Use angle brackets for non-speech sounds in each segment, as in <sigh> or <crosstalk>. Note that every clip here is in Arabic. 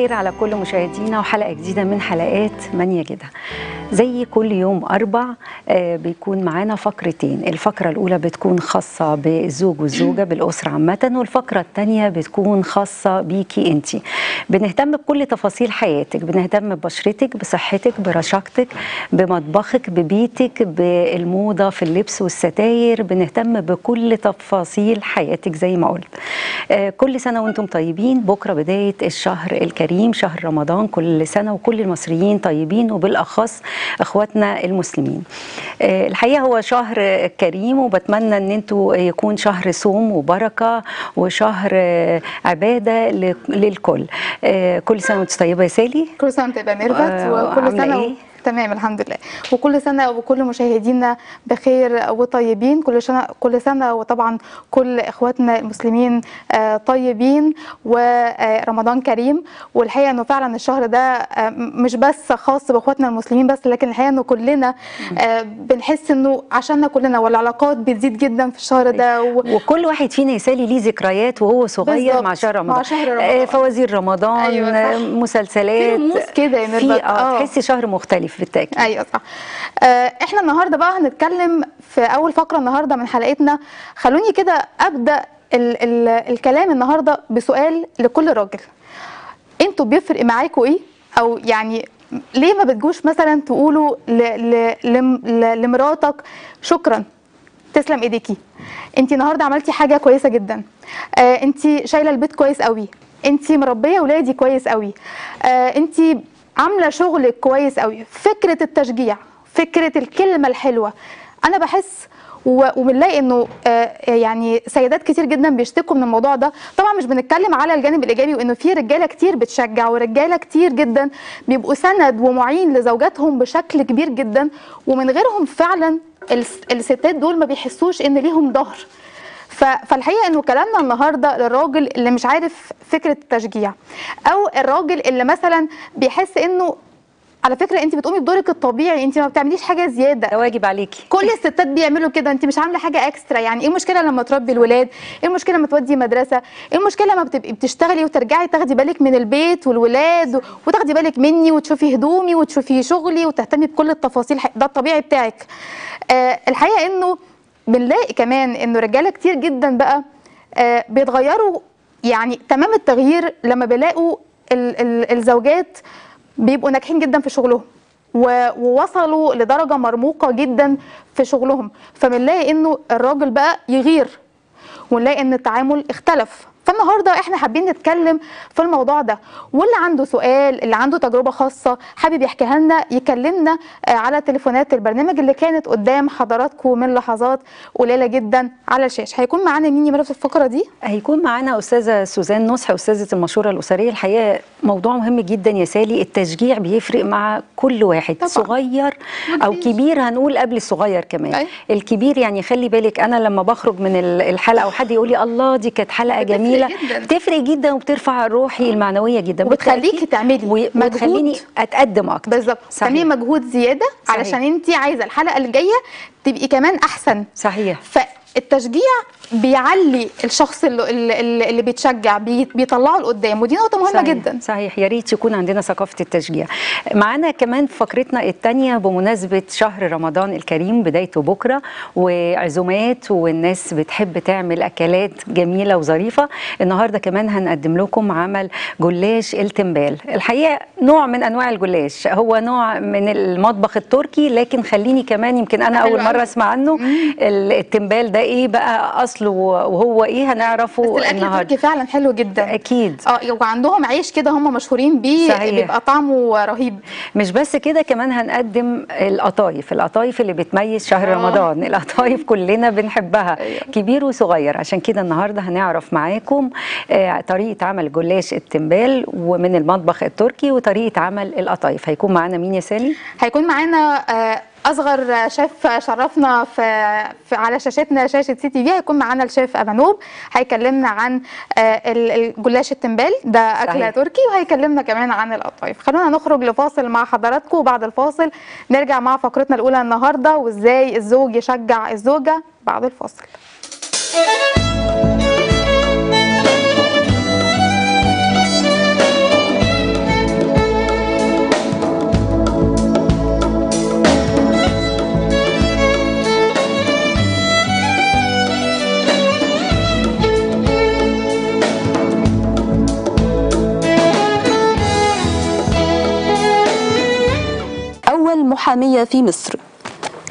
الخير على كل مشاهدينا وحلقة جديدة من حلقات من يجدها زي كل يوم أربع آه، بيكون معانا فقرتين. الفقرة الأولى بتكون خاصة بالزوج والزوجه <clears throat> بالأسرة عامة والفقرة الثانية بتكون خاصة بيكي أنت. بنهتم بكل تفاصيل حياتك بنهتم ببشرتك بصحتك برشاقتك بمطبخك ببيتك بالموضة في اللبس والستاير بنهتم بكل تفاصيل حياتك زي ما قلت. آه، كل سنة وأنتم طيبين. بكرة بداية الشهر الكريم. شهر رمضان كل سنة وكل المصريين طيبين وبالأخص إخواتنا المسلمين. آه، الحقيقة هو شهر كريم وبتمنى إن أنتوا يكون شهر صوم وبركة وشهر آه، عبادة ل- للكل. آه، كل سنة وانت طيبة يا سالي. كل سنة وانت طيبة يا ميرفت وكل سنة إيه؟ تمام الحمد لله. وكل سنة وكل مشاهدينا بخير وطيبين. كل سنه كل سنة وطبعا كل إخواتنا المسلمين آه، طيبين. ورمضان كريم. والحقيقة إنه فعلا الشهر ده آه، مش بس خاص بإخواتنا المسلمين بس لكن الحقيقة إنه كلنا آه، بنحس إنه عشاننا كلنا والعلاقات بتزيد جدا في الشهر ده و... وكل واحد فينا يا سالي ليه ذكريات وهو صغير مع شهر رمضان. مع شهر رمضان. فوازير رمضان أيوة، مسلسلات. في كده يا في آه. تحسي شهر مختلف. بالتاكيد أيوه صح. آه، إحنا النهارده بقى هنتكلم في أول فقرة النهارده من حلقتنا. خلوني كده أبدأ ال ال الكلام النهارده بسؤال لكل راجل. أنتوا بيفرق معاكوا إيه؟ أو يعني ليه ما بتجوش مثلا تقولوا لمراتك شكرا تسلم إيديكي. انت النهارده عملتي حاجة كويسة جدا. آه انت شايلة البيت كويس قوي. انت مربية ولادي كويس قوي. آه انت عاملة شغلك كويس قوي فكرة التشجيع فكرة الكلمة الحلوة. أنا بحس وبنلاقي إنه آه، يعني سيدات كتير جدا بيشتكوا من الموضوع ده. طبعا مش بنتكلم على الجانب الإيجابي وإنه في رجالة كتير بتشجع ورجالة كتير جدا بيبقوا سند ومعين لزوجاتهم بشكل كبير جدا. ومن غيرهم فعلا الس- الستات دول ما بيحسوش إن ليهم ظهر. فالحقيقة إنه كلامنا النهارده للراجل اللي مش عارف فكرة التشجيع أو الراجل اللي مثلا بيحس إنه على فكرة أنت بتقومي بدورك الطبيعي أنت ما بتعمليش حاجة زيادة. ده واجب عليكي. كل الستات بيعملوا كده أنت مش عاملة حاجة اكسترا يعني إيه المشكلة لما تربي الولاد؟ إيه المشكلة لما تودي مدرسة؟ إيه المشكلة لما بتبقي بتشتغلي وترجعي تاخدي بالك من البيت والولاد وتاخدي بالك مني وتشوفي هدومي وتشوفي شغلي وتهتمي بكل التفاصيل؟ ده الطبيعي بتاعك. آه الحقيقة إنه بنلاقي كمان إنه رجالة كتير جدا بقى آه بيتغيروا يعني تمام التغيير لما بيلاقوا ال ال الزوجات بيبقوا ناجحين جدا في شغلهم ووصلوا لدرجة مرموقة جدا في شغلهم. فبنلاقي إنه الراجل بقى يغير ونلاقي إن التعامل اختلف. فالنهارده إحنا حابين نتكلم في الموضوع ده. واللي عنده سؤال اللي عنده تجربة خاصة حابب يحكيها لنا يكلمنا آه، على تليفونات البرنامج اللي كانت قدام حضراتكم من لحظات قليلة جدا على الشاشة. هيكون معانا مين يا ميرا في الفقرة دي؟ هيكون معانا أستاذة سوزان نصح أستاذة المشورة الأسرية. الحقيقة موضوع مهم جدا يا سالي. التشجيع بيفرق مع كل واحد طبعاً. صغير أو. كبير هنقول قبل الصغير كمان. أي. الكبير يعني خلي بالك أنا لما بخرج من ال- الحلقة وحد يقول لي الله دي كانت حلقة بتفرق. جميله جداً. بتفرق جدا وبترفع روحي المعنوية جدا وبتخليكي. تعملي. وتخليني أتقدم أكتر بالظبط. تعملي مجهود زيادة صحيح. علشان انت عايزة الحلقة الجاية تبقي كمان أحسن صحيح فالتشجيع بيعلي الشخص اللي, اللي, اللي بيتشجع بي- بيطلعه لقدام ودي نقطة مهمة صحيح. جدا. صحيح. يا ريت يكون عندنا ثقافة التشجيع. معانا كمان فقرتنا الثانية بمناسبة شهر رمضان الكريم بدايته بكرة. وعزومات والناس بتحب تعمل أكلات جميلة وظريفة. النهارده كمان هنقدم لكم عمل جلاش التمبال. الحقيقة نوع من أنواع الجلاش. هو نوع من المطبخ التركي لكن خليني كمان يمكن أنا أول مرة. أسمع عنه ال- التمبال ده إيه بقى اصله وهو إيه هنعرفه بس الأكل التركي فعلا حلو جدا. أكيد. آه وعندهم عيش كده هم مشهورين بيه صحيح. بيبقى طعمه رهيب. مش بس كده كمان هنقدم القطايف. القطايف اللي بتميز شهر آه. رمضان. القطايف كلنا بنحبها. أيوة. كبير وصغير. عشان كده النهارده هنعرف معاكم آه، طريقة عمل جلاش التمبال ومن المطبخ التركي وطريقة عمل القطايف. هيكون معانا مين يا سالي؟ هيكون معانا آه، أصغر شيف شرفنا في, في على شاشتنا شاشة CTV هيكون معانا الشيف أبانوب. هيكلمنا عن آه، ال- الجلاش التمبال. ده اكله صحيح. تركي. وهيكلمنا كمان عن القطايف خلونا نخرج لفاصل مع حضراتكم. وبعد الفاصل نرجع مع فقرتنا الأولى النهارده. وإزاي الزوج يشجع الزوجة. بعد الفاصل. المحامية في مصر.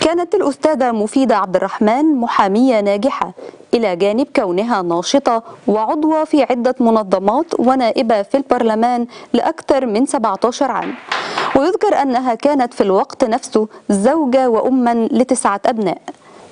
كانت الأستاذة مفيدة عبد الرحمن محامية ناجحة إلى جانب كونها ناشطة وعضوة في عدة منظمات ونائبة في البرلمان لأكثر من 17 عام. ويذكر أنها كانت في الوقت نفسه زوجة وأما لتسعة أبناء.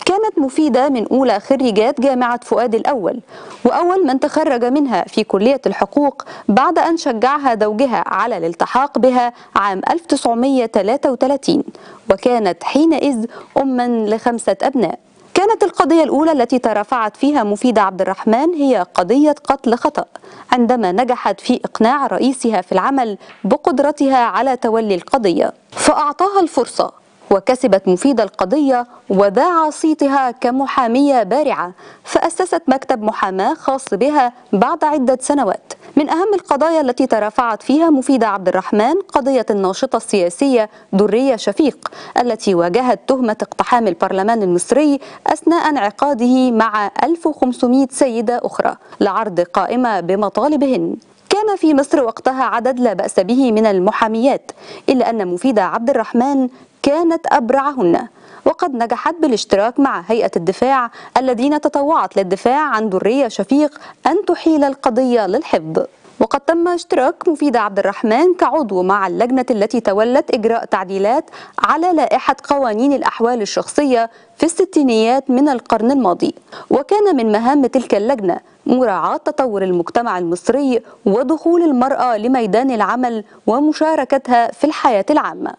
كانت مفيدة من أولى خريجات جامعة فؤاد الأول وأول من تخرج منها في كلية الحقوق بعد أن شجعها زوجها على الالتحاق بها عام 1933 وكانت حينئذ أما لخمسة أبناء. كانت القضية الأولى التي ترافعت فيها مفيدة عبد الرحمن هي قضية قتل خطأ عندما نجحت في إقناع رئيسها في العمل بقدرتها على تولي القضية. فأعطاها الفرصة وكسبت مفيدة القضية وذاع صيتها كمحامية بارعة فأسست مكتب محاماة خاص بها بعد عدة سنوات. من أهم القضايا التي ترافعت فيها مفيدة عبد الرحمن قضية الناشطة السياسية درية شفيق التي واجهت تهمة اقتحام البرلمان المصري أثناء انعقاده مع 1500 سيدة أخرى لعرض قائمة بمطالبهن. كان في مصر وقتها عدد لا بأس به من المحاميات إلا أن مفيدة عبد الرحمن كانت أبرعهن وقد نجحت بالاشتراك مع هيئة الدفاع الذين تطوعت للدفاع عن درية شفيق أن تحيل القضية للحفظ. وقد تم اشتراك مفيدة عبد الرحمن كعضو مع اللجنة التي تولت إجراء تعديلات على لائحة قوانين الأحوال الشخصية في الستينيات من القرن الماضي. وكان من مهام تلك اللجنة مراعاة تطور المجتمع المصري ودخول المرأة لميدان العمل ومشاركتها في الحياة العامة.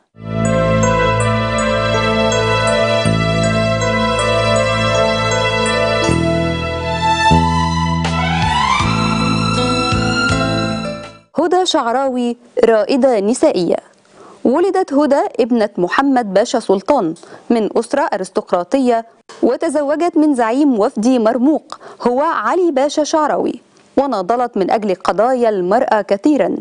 هدى شعراوي رائدة نسائية. ولدت هدى ابنة محمد باشا سلطان من أسرة أرستقراطية وتزوجت من زعيم وفدي مرموق هو علي باشا شعراوي وناضلت من أجل قضايا المرأة كثيرا.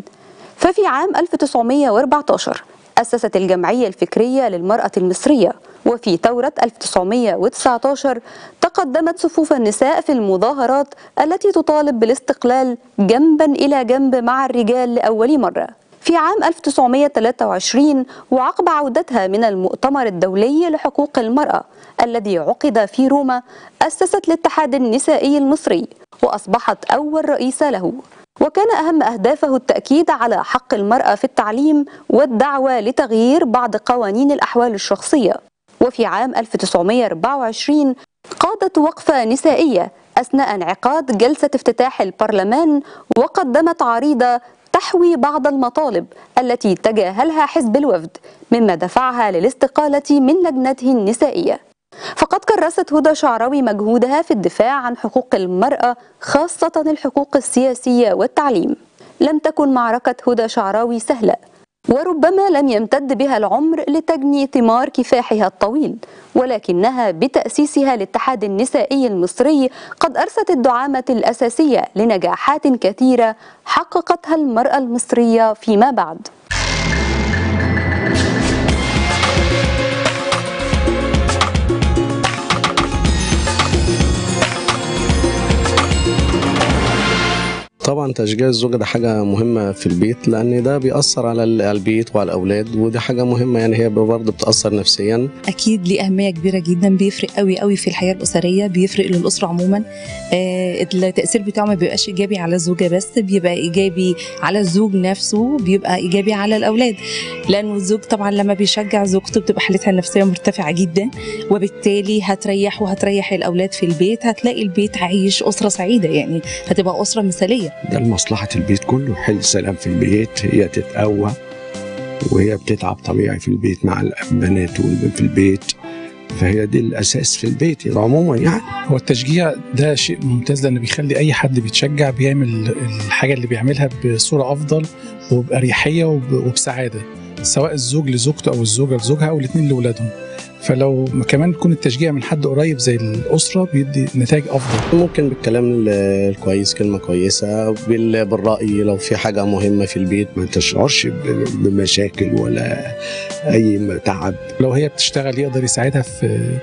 ففي عام 1914 أسست الجمعية الفكرية للمرأة المصرية. وفي ثورة 1919 تقدمت صفوف النساء في المظاهرات التي تطالب بالاستقلال جنبا إلى جنب مع الرجال لأول مرة. في عام 1923 وعقب عودتها من المؤتمر الدولي لحقوق المرأة الذي عقد في روما أسست الاتحاد النسائي المصري وأصبحت أول رئيسة له. وكان أهم أهدافه التأكيد على حق المرأة في التعليم والدعوة لتغيير بعض قوانين الأحوال الشخصية. وفي عام 1924 قادت وقفة نسائية أثناء انعقاد جلسة افتتاح البرلمان وقدمت عريضة تحوي بعض المطالب التي تجاهلها حزب الوفد مما دفعها للاستقالة من لجنته النسائية. فقد كرست هدى شعراوي مجهودها في الدفاع عن حقوق المرأة خاصة الحقوق السياسية والتعليم. لم تكن معركة هدى شعراوي سهلة وربما لم يمتد بها العمر لتجني ثمار كفاحها الطويل ولكنها بتأسيسها للاتحاد النسائي المصري قد أرست الدعامة الأساسية لنجاحات كثيرة حققتها المرأة المصرية فيما بعد. طبعا تشجيع الزوجة ده حاجة مهمة في البيت لأن ده بيأثر على البيت وعلى الأولاد ودي حاجة مهمة يعني هي برضه بتأثر نفسيا. أكيد ليه أهمية كبيرة جدا بيفرق قوي قوي في الحياة الأسرية بيفرق للأسرة عموما. آه التأثير بتاعه ما بيبقاش إيجابي على الزوجة بس بيبقى إيجابي على الزوج نفسه بيبقى إيجابي على الأولاد. لأنه الزوج طبعا لما بيشجع زوجته بتبقى حالتها النفسية مرتفعة جدا وبالتالي هتريح وهتريح الأولاد في البيت هتلاقي البيت عايش أسرة سعيدة يعني هتبقى أسرة مثالية. ده لمصلحة البيت كله. حل سلام في البيت. هي تتقوى وهي بتتعب طبيعي في البيت مع البنات في البيت. فهي دي الأساس في البيت عموما يعني. هو التشجيع ده شيء ممتاز لأنه بيخلي أي حد بيتشجع بيعمل الحاجة اللي بيعملها بصورة أفضل وبأريحية وب- وبسعادة سواء الزوج لزوجته أو الزوجة لزوجها أو الاثنين لأولادهم فلو كمان يكون التشجيع من حد قريب زي الأسرة بيدي نتائج أفضل. ممكن بالكلام ال- الكويس كلمة كويسة بال- بالرأي لو في حاجة مهمة في البيت ما تشعرش بمشاكل ولا أي تعب. لو هي بتشتغل يقدر يساعدها في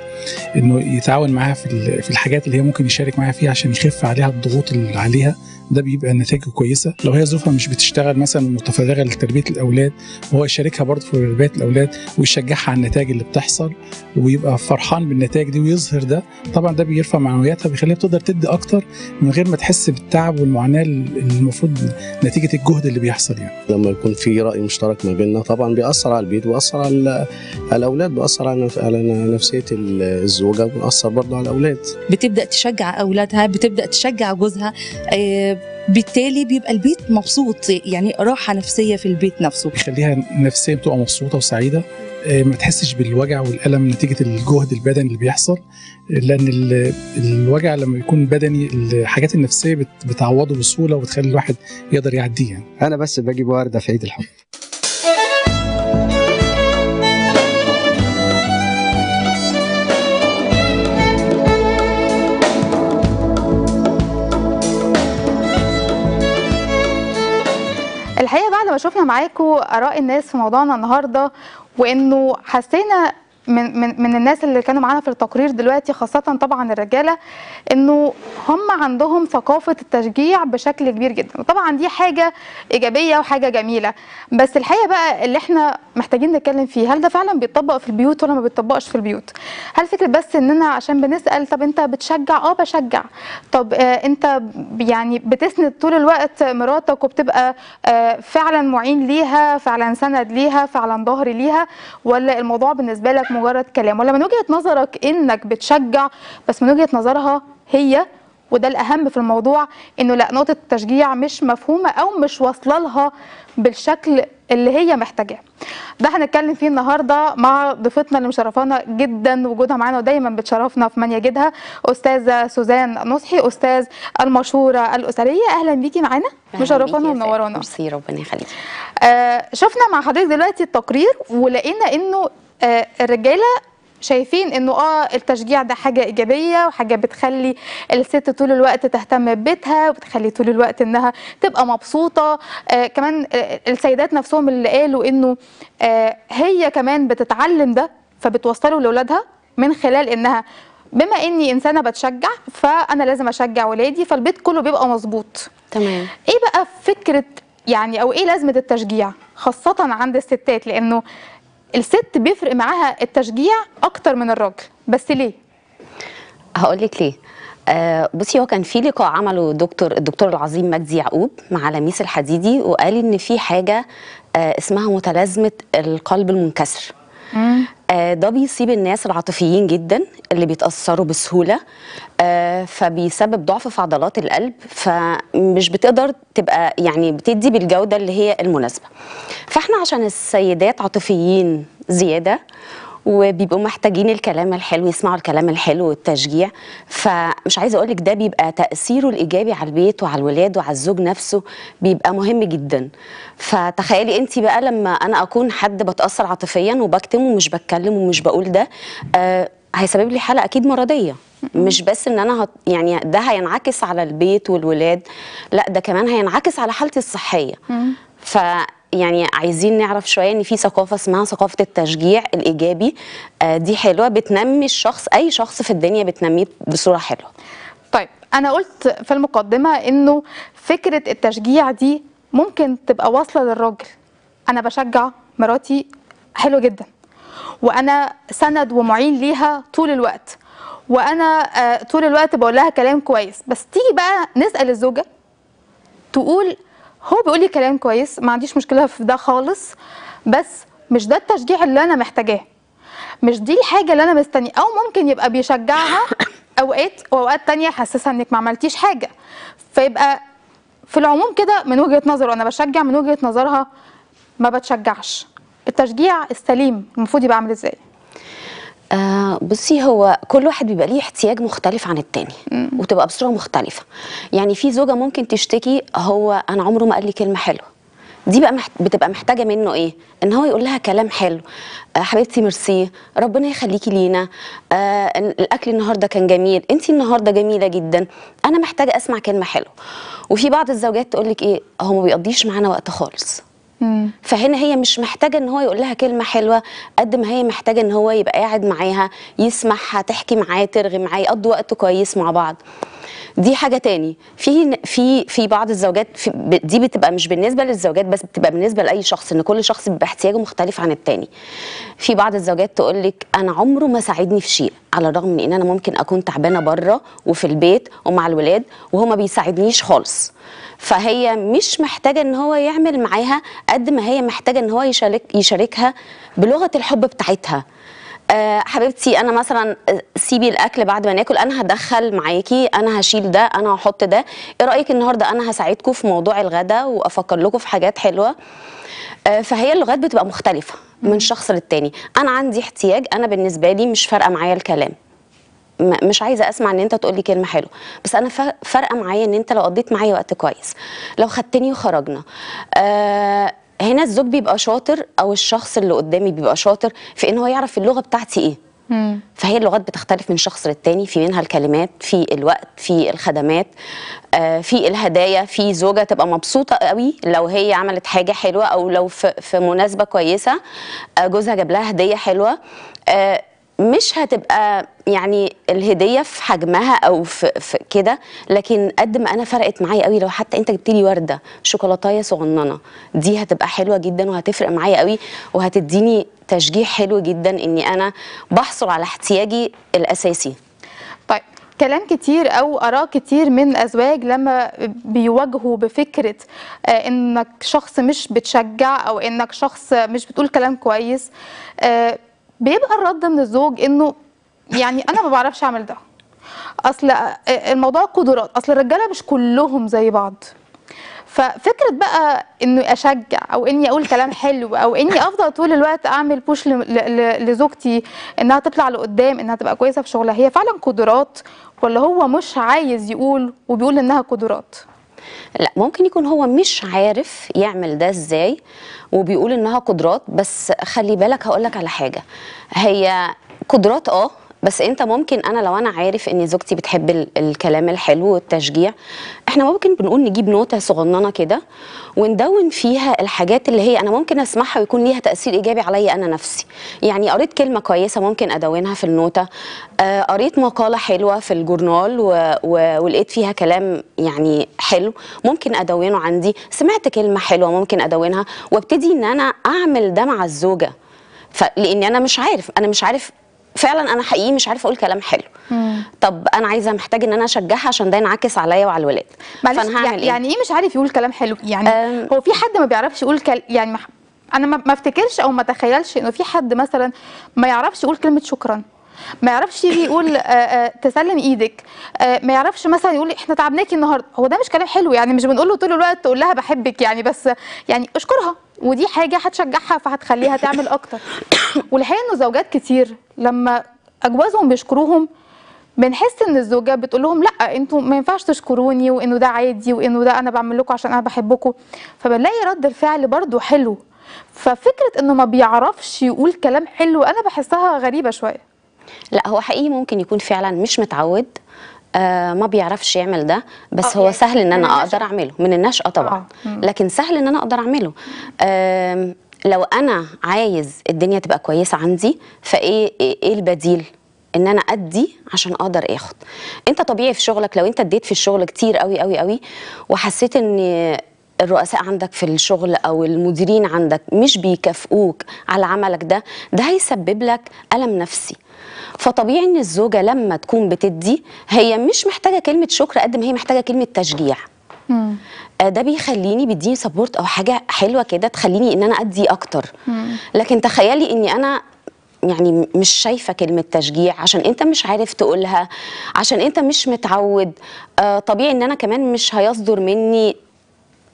إنه يتعاون معاها في الحاجات اللي هي ممكن يشارك معاها فيها عشان يخف عليها الضغوط اللي عليها. ده بيبقى نتائجه كويسة. لو هي ظروفها مش بتشتغل مثلا متفرغة لتربية الأولاد وهو يشاركها برضه في تربية الأولاد ويشجعها على النتائج اللي بتحصل ويبقى فرحان بالنتائج دي ويظهر ده طبعا ده بيرفع معنوياتها بيخليها تقدر تدي أكتر من غير ما تحس بالتعب والمعاناة اللي المفروض نتيجة الجهد اللي بيحصل يعني. لما يكون في رأي مشترك ما بيننا طبعا بيأثر على البيت وبيأثر على ال- على الأولاد بيأثر على على نفسية الزوجة وبيأثر برضه على الأولاد. بتبدأ تشجع أولادها بتبدأ تشجع جوزها آه، بالتالي بيبقى البيت مبسوط يعني راحة نفسية في البيت نفسه. بيخليها نفسيا تبقى مبسوطة وسعيدة. آه، ما تحسش بالوجع والألم نتيجة الجهد البدني اللي بيحصل لأن ال- الوجع لما يكون بدني الحاجات النفسية بت- بتعوضه بسهولة وبتخلي الواحد يقدر يعديه يعني. أنا بس بجيب ورده في عيد الحب. الحقيقة بعد ما شفنا معاكم آراء الناس في موضوعنا النهارده وإنه حسينا من من من الناس اللي كانوا معانا في التقرير دلوقتي خاصة طبعا الرجالة إنه هم عندهم ثقافة التشجيع بشكل كبير جدا. وطبعا دي حاجة إيجابية وحاجة جميلة. بس الحقيقة بقى اللي إحنا محتاجين نتكلم فيه هل ده فعلا بيطبق في البيوت ولا ما بيطبقش في البيوت؟ هل فكرة بس إننا عشان بنسأل طب أنت بتشجع؟ آه بشجع. طب آه أنت يعني بتسند طول الوقت مراتك وبتبقى آه فعلا معين ليها فعلا سند ليها فعلا ظهر ليها ولا الموضوع بالنسبة لك مجرد كلام ولا من وجهة نظرك إنك بتشجع بس من وجهة نظرها هي وده الأهم في الموضوع إنه لأ نقطة التشجيع مش مفهومة أو مش واصلة لها بالشكل اللي هي محتاجاه. ده هنتكلم فيه النهارده مع ضيفتنا اللي مشرفانا جدا وجودها معانا ودايما بتشرفنا في من يجدها أستاذة سوزان نصحي أستاذ المشوره الأسرية. أهلا بيكي معانا مشرفانا ومنورانا ميرسي ربنا يخليكي. آه شفنا مع حضرتك دلوقتي التقرير ولقينا إنه الرجالة شايفين إنه آه التشجيع ده حاجة إيجابية وحاجة بتخلي الست طول الوقت تهتم ببيتها وبتخلي طول الوقت إنها تبقى مبسوطة. آه كمان آه السيدات نفسهم اللي قالوا إنه آه هي كمان بتتعلم ده فبتوصله لاولادها من خلال إنها بما إني إنسانة بتشجع فأنا لازم أشجع ولادي فالبيت كله بيبقى مظبوط. تمام. إيه بقى فكرة يعني أو إيه لازمة التشجيع خاصة عند الستات؟ لأنه الست بيفرق معاها التشجيع أكتر من الراجل بس ليه؟ هقول لك ليه. آه بصي هو كان في لقاء عمله دكتور الدكتور العظيم مجدي يعقوب مع لميس الحديدي وقال إن في حاجة آه اسمها متلازمة القلب المنكسر. ده بيصيب الناس العاطفيين جدا اللي بيتأثروا بسهولة آه فبيسبب ضعف في عضلات القلب فمش بتقدر تبقى يعني بتدي بالجودة اللي هي المناسبة. فإحنا عشان السيدات عاطفيين زيادة وبيبقوا محتاجين الكلام الحلو يسمعوا الكلام الحلو والتشجيع. فمش عايزة أقول لك ده بيبقى تأثيره الإيجابي على البيت وعلى الولاد وعلى الزوج نفسه بيبقى مهم جدا. فتخيلي انت بقى لما أنا أكون حد بتأثر عاطفيا وبكتم ومش بتكلم ومش بقول ده آه هيسبب لي حالة أكيد مرضية. مش بس إن أنا هت يعني ده هينعكس على البيت والولاد لا ده كمان هينعكس على حالتي الصحية. ف يعني عايزين نعرف شوية إن في ثقافة اسمها ثقافة التشجيع الإيجابي. آه دي حلوة. بتنمي الشخص أي شخص في الدنيا بتنميه بصورة حلوة. طيب أنا قلت في المقدمة إنه فكرة التشجيع دي ممكن تبقى واصلة للراجل. أنا بشجع مراتي حلو جدا. وأنا سند ومعين ليها طول الوقت. وأنا آه طول الوقت بقول لها كلام كويس. بس تيجي بقى نسأل الزوجة تقول هو بيقول لي كلام كويس ما عنديش مشكلة في ده خالص بس مش ده التشجيع اللي أنا محتاجاه. مش دي الحاجة اللي أنا مستني أو ممكن يبقى بيشجعها <coughs> أوقات وأوقات تانية حسسها إنك ما عملتيش حاجة. فيبقى في العموم كده من وجهة نظره أنا بشجع من وجهة نظرها ما بتشجعش. التشجيع السليم المفروض يبقى عامل إزاي؟ آه بصي هو كل واحد بيبقى ليه احتياج مختلف عن التاني وتبقى بصورة مختلفة. يعني في زوجة ممكن تشتكي هو أنا عمره ما قال لي كلمة حلوة. دي بقى محت... بتبقى محتاجة منه إيه؟ إن هو يقول لها كلام حلو. آه حبيبتي ميرسي ربنا يخليكي لينا. آه الأكل النهارده كان جميل. انت النهارده جميلة جدا. أنا محتاجة أسمع كلمة حلوة. وفي بعض الزوجات تقول لك إيه؟ هو ما بيقضيش معانا وقت خالص. فهنا هي مش محتاجة إن هو يقول لها كلمة حلوة قد ما هي محتاجة إن هو يبقى قاعد معاها يسمعها تحكي معاه ترغي معاه يقضوا وقت كويس مع بعض. دي حاجة تاني. في في في بعض الزوجات في دي بتبقى مش بالنسبة للزوجات بس بتبقى بالنسبة لأي شخص إن كل شخص بيبقى احتياجه مختلف عن التاني. في بعض الزوجات تقول لك أنا عمره ما ساعدني في شيء على الرغم من إن أنا ممكن أكون تعبانة بره وفي البيت ومع الولاد وهو ما بيساعدنيش خالص. فهي مش محتاجة إن هو يعمل معاها قد ما هي محتاجة إن هو يشارك يشاركها بلغة الحب بتاعتها. آه حبيبتي أنا مثلا آه، سيبي الأكل بعد ما ناكل أنا هدخل معاكي أنا هشيل ده أنا هحط ده. إيه رأيك النهارده أنا هساعدكم في موضوع الغداء وأفكر لكم في حاجات حلوة؟ آه، فهي اللغات بتبقى مختلفة من شخص للتاني. أنا عندي احتياج أنا بالنسبة لي مش فارقة معايا الكلام. مش عايزة أسمع إن أنت تقولي كلمة حلوة. بس أنا فا- فارقة معايا إن أنت لو قضيت معايا وقت كويس. لو خدتني وخرجنا آه هنا الزوج بيبقى شاطر أو الشخص اللي قدامي بيبقى شاطر في ان هو يعرف اللغة بتاعتي إيه مم. فهي اللغات بتختلف من شخص للتاني في منها الكلمات في الوقت في الخدمات آه، في الهدايا في زوجة تبقى مبسوطة قوي لو هي عملت حاجة حلوة أو لو في, في مناسبة كويسة آه، جوزها جاب لها هدية حلوة آه، مش هتبقى يعني الهدية في حجمها أو في, في كده لكن قد ما أنا فرقت معايا قوي. لو حتى أنت جبت لي وردة شوكولاتاية صغننة دي هتبقى حلوة جدا وهتفرق معايا قوي وهتديني تشجيع حلو جدا إني أنا بحصل على احتياجي الأساسي. طيب كلام كتير أو آراء كتير من الأزواج لما بيواجهوا بفكرة آه، إنك شخص مش بتشجع أو إنك شخص مش بتقول كلام كويس آه، بيبقى الرد من الزوج إنه يعني أنا ما بعرفش أعمل ده. أصل آه، الموضوع قدرات. أصل الرجالة مش كلهم زي بعض. ففكرة بقى إنه أشجع أو إني أقول كلام حلو أو إني أفضل طول الوقت أعمل بوش لزوجتي إنها تطلع لقدام إنها تبقى كويسة في شغلها هي فعلا قدرات ولا هو مش عايز يقول وبيقول إنها قدرات؟ لا ممكن يكون هو مش عارف يعمل ده إزاي وبيقول إنها قدرات بس خلي بالك هقول لك على حاجة. هي قدرات آه بس انت ممكن أنا لو أنا عارف ان زوجتي بتحب ال- الكلام الحلو والتشجيع إحنا ممكن بنقول نجيب نوتة صغننة كده وندون فيها الحاجات اللي هي أنا ممكن أسمعها ويكون ليها تأثير إيجابي عليا أنا نفسي. يعني قريت كلمة كويسة ممكن أدونها في النوتة آه قريت مقالة حلوة في الجورنال و... و... ولقيت فيها كلام يعني حلو ممكن أدونه عندي. سمعت كلمة حلوة ممكن أدونها وابتدي إن أنا أعمل ده مع الزوجة. فلاني أنا مش عارف أنا مش عارف فعلا أنا حقيقي مش عارفة أقول كلام حلو. طب أنا عايزة محتاج إن أنا أشجعها عشان ده ينعكس عليا وعلى الولاد. فأنا هعمل يعني, إيه؟ يعني إيه مش عارف يقول كلام حلو؟ يعني أم. هو في حد ما بيعرفش يقول كل يعني ما أنا ما ما أفتكرش أو ما أتخيلش إنه في حد مثلا ما يعرفش يقول كلمة شكرا. ما يعرفش يجي يقول آه، آه، تسلم إيدك. آه، ما يعرفش مثلا يقول إحنا تعبناكي النهارده. هو ده مش كلام حلو يعني مش بنقول له طول الوقت تقول لها بحبك يعني بس يعني اشكرها. ودي حاجة هتشجعها فهتخليها تعمل أكتر. <coughs> والحقيقة إنه زوجات كتير لما أجوازهم بيشكروهم بنحس إن الزوجه بتقول لهم لأ إنتوا ما ينفعش تشكروني وإنه ده عادي وإنه ده أنا بعمل لكم عشان أنا بحبكم. فبنلاقي رد الفعل برضو حلو. ففكرة إنه ما بيعرفش يقول كلام حلو أنا بحسها غريبة شوية. لا هو حقيقي ممكن يكون فعلا مش متعود آه ما بيعرفش يعمل ده بس آه، هو يعني سهل إن أنا. أقدر أعمله من النشأة طبعا. آه، مم. لكن سهل إن أنا أقدر أعمله. آم، لو أنا عايز الدنيا تبقى كويسة عندي فإيه إيه إيه البديل؟ إن أنا أدي عشان أقدر آخد. أنت طبيعي في شغلك لو أنت اديت في الشغل كتير قوي قوي قوي وحسيت إن الرؤساء عندك في الشغل أو المديرين عندك مش بيكافئوك على عملك ده ده هيسبب لك ألم نفسي. فطبيعي إن الزوجة لما تكون بتدي هي مش محتاجة كلمة شكر قد ما هي محتاجة كلمة تشجيع. آه، ده بيخليني بيديني سبورت أو حاجة حلوة كده تخليني إن أنا أدي أكتر. لكن تخيلي إني أنا يعني مش شايفة كلمة تشجيع عشان أنت مش عارف تقولها عشان أنت مش متعود. آه طبيعي إن أنا كمان مش هيصدر مني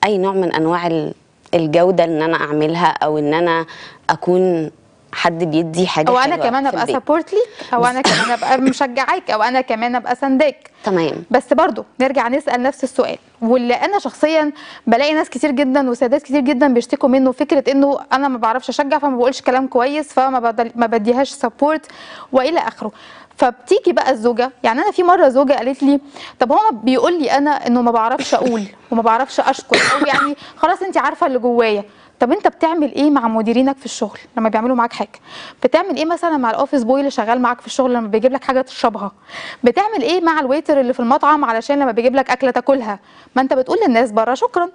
أي نوع من أنواع ال- الجودة إن أنا أعملها أو إن أنا أكون حد بيدي حاجة أو أنا كمان أبقى. support ليك أو أنا كمان أبقى <laughs> مشجعاك أو أنا كمان أبقى سنداك. تمام. بس برضو نرجع نسأل نفس السؤال واللي أنا شخصيا بلاقي ناس كتير جدا وستات كتير جدا بيشتكوا منه فكرة إنه أنا ما بعرفش أشجع فما بقولش كلام كويس فما بدل ما بديهاش support وإلى آخره. فبتيجي بقى الزوجة يعني أنا في مرة زوجة قالت لي طب هو بيقول لي أنا إنه ما بعرفش أقول وما بعرفش أشكر أو يعني خلاص أنت عارفة اللي جوايا. طب انت بتعمل إيه مع مديرينك في الشغل لما بيعملوا معاك حاجة؟ بتعمل إيه مثلا مع ال office boy اللي شغال معاك في الشغل لما بيجيب لك حاجة تشربها؟ بتعمل إيه مع ال waiter اللي في المطعم علشان لما بيجيب لك أكلة تاكلها؟ ما انت بتقول للناس بره شكرا.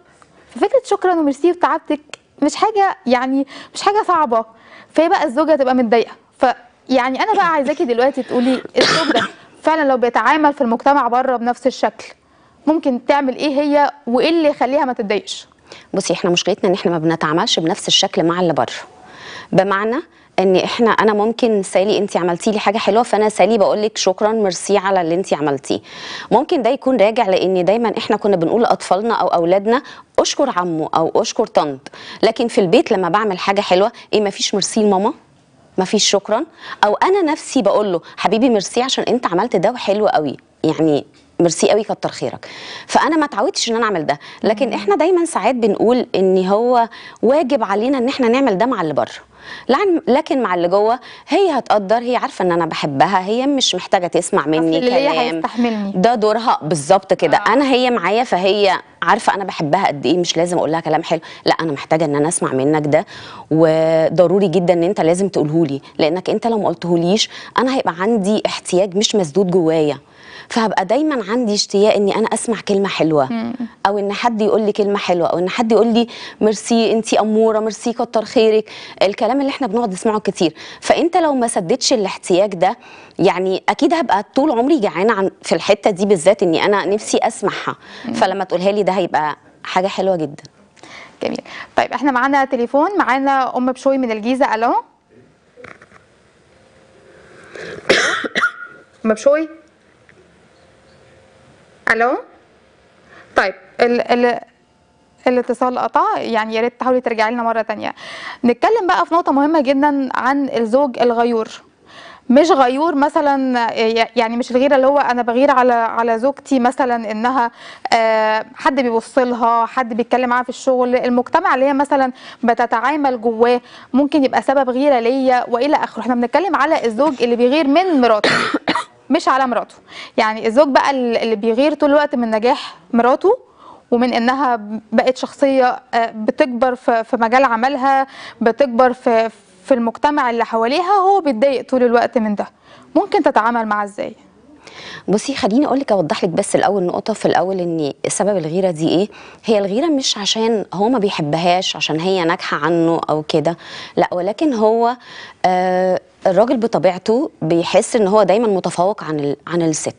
ففكرة شكرا وميرسي وتعبتك مش حاجة يعني مش حاجة صعبة. فهي بقى الزوجة تبقى متضايقة. فيعني أنا بقى عايزاكي دلوقتي تقولي الزوج ده فعلا لو بيتعامل في المجتمع بره بنفس الشكل ممكن تعمل إيه هي؟ وايه اللي يخليها ما تتضايقش؟ بصي إحنا مشكلتنا إن إحنا ما بنتعاملش بنفس الشكل مع اللي بره. بمعنى إن إحنا أنا ممكن سالي انت عملتي لي حاجة حلوة فأنا سالي بقول لك شكرا ميرسي على اللي انت عملتيه. ممكن ده يكون راجع لأن دايما إحنا كنا بنقول لاطفالنا أو أولادنا أشكر عمو أو أشكر طنط. لكن في البيت لما بعمل حاجة حلوة إيه ما فيش ميرسي لماما؟ ما فيش شكرا؟ أو أنا نفسي بقول له حبيبي ميرسي عشان أنت عملت ده وحلو قوي يعني ميرسي قوي كتر خيرك. فأنا ما اتعودتش إن أنا أعمل ده. لكن إحنا دايما ساعات بنقول إن هو واجب علينا إن إحنا نعمل ده مع اللي بره. لكن مع اللي جوه هي هتقدر هي عارفة إن أنا بحبها هي مش محتاجة تسمع مني اللي كلام. هيستحملني. ده دورها. بالظبط كده. آه. أنا هي معايا فهي عارفة أنا بحبها قد إيه. مش لازم أقول لها كلام حلو. لا أنا محتاجة إن أنا أسمع منك ده. وضروري جدا إن أنت لازم تقوله لي. لأنك أنت لو ما قلتهوليش أنا هيبقى عندي احتياج مش مسدود جوايا. فهبقى دايما عندي اشتياق إني أنا أسمع كلمة حلوة. أو إن حد يقول لي كلمة حلوة أو إن حد يقول لي ميرسي انت أمورة ميرسي كتر خيرك. الكلام اللي إحنا بنقعد نسمعه كتير. فأنت لو ما سددتش الاحتياج ده يعني أكيد هبقى طول عمري جعانة عن في الحتة دي بالذات إني أنا نفسي أسمعها. فلما تقولها لي ده هيبقى حاجة حلوة جدا. جميل. طيب إحنا معانا تليفون. معانا أم بشوي من الجيزة. ألو؟ أم بشوي؟ ألو؟ طيب ال ال الاتصال قطع يعني يا ريت تحاولي ترجعي لنا مرة تانية. نتكلم بقى في نقطة مهمة جدا عن الزوج الغيور. مش غيور مثلا يعني مش الغيرة اللي هو أنا بغير على على زوجتي مثلا إنها آه، حد بيبص لها حد بيتكلم معاها في الشغل المجتمع اللي هي مثلا بتتعامل جواه ممكن يبقى سبب غيرة ليا وإلى آخره. إحنا بنتكلم على الزوج اللي بيغير من مراته. مش على مراته. يعني الزوج بقى اللي بيغير طول الوقت من نجاح مراته ومن إنها بقت شخصية آه، بتكبر في مجال عملها بتكبر في في المجتمع اللي حواليها هو بيتضايق طول الوقت من ده. ممكن تتعامل معاه إزاي؟ بصي خليني أقول لك أوضح لك بس الأول نقطة في الأول إن سبب الغيرة دي إيه. هي الغيرة مش عشان هو ما بيحبهاش عشان هي ناجحة عنه أو كده لأ ولكن هو آه الراجل بطبيعته بيحس إن هو دايما متفوق عن ال- عن الست.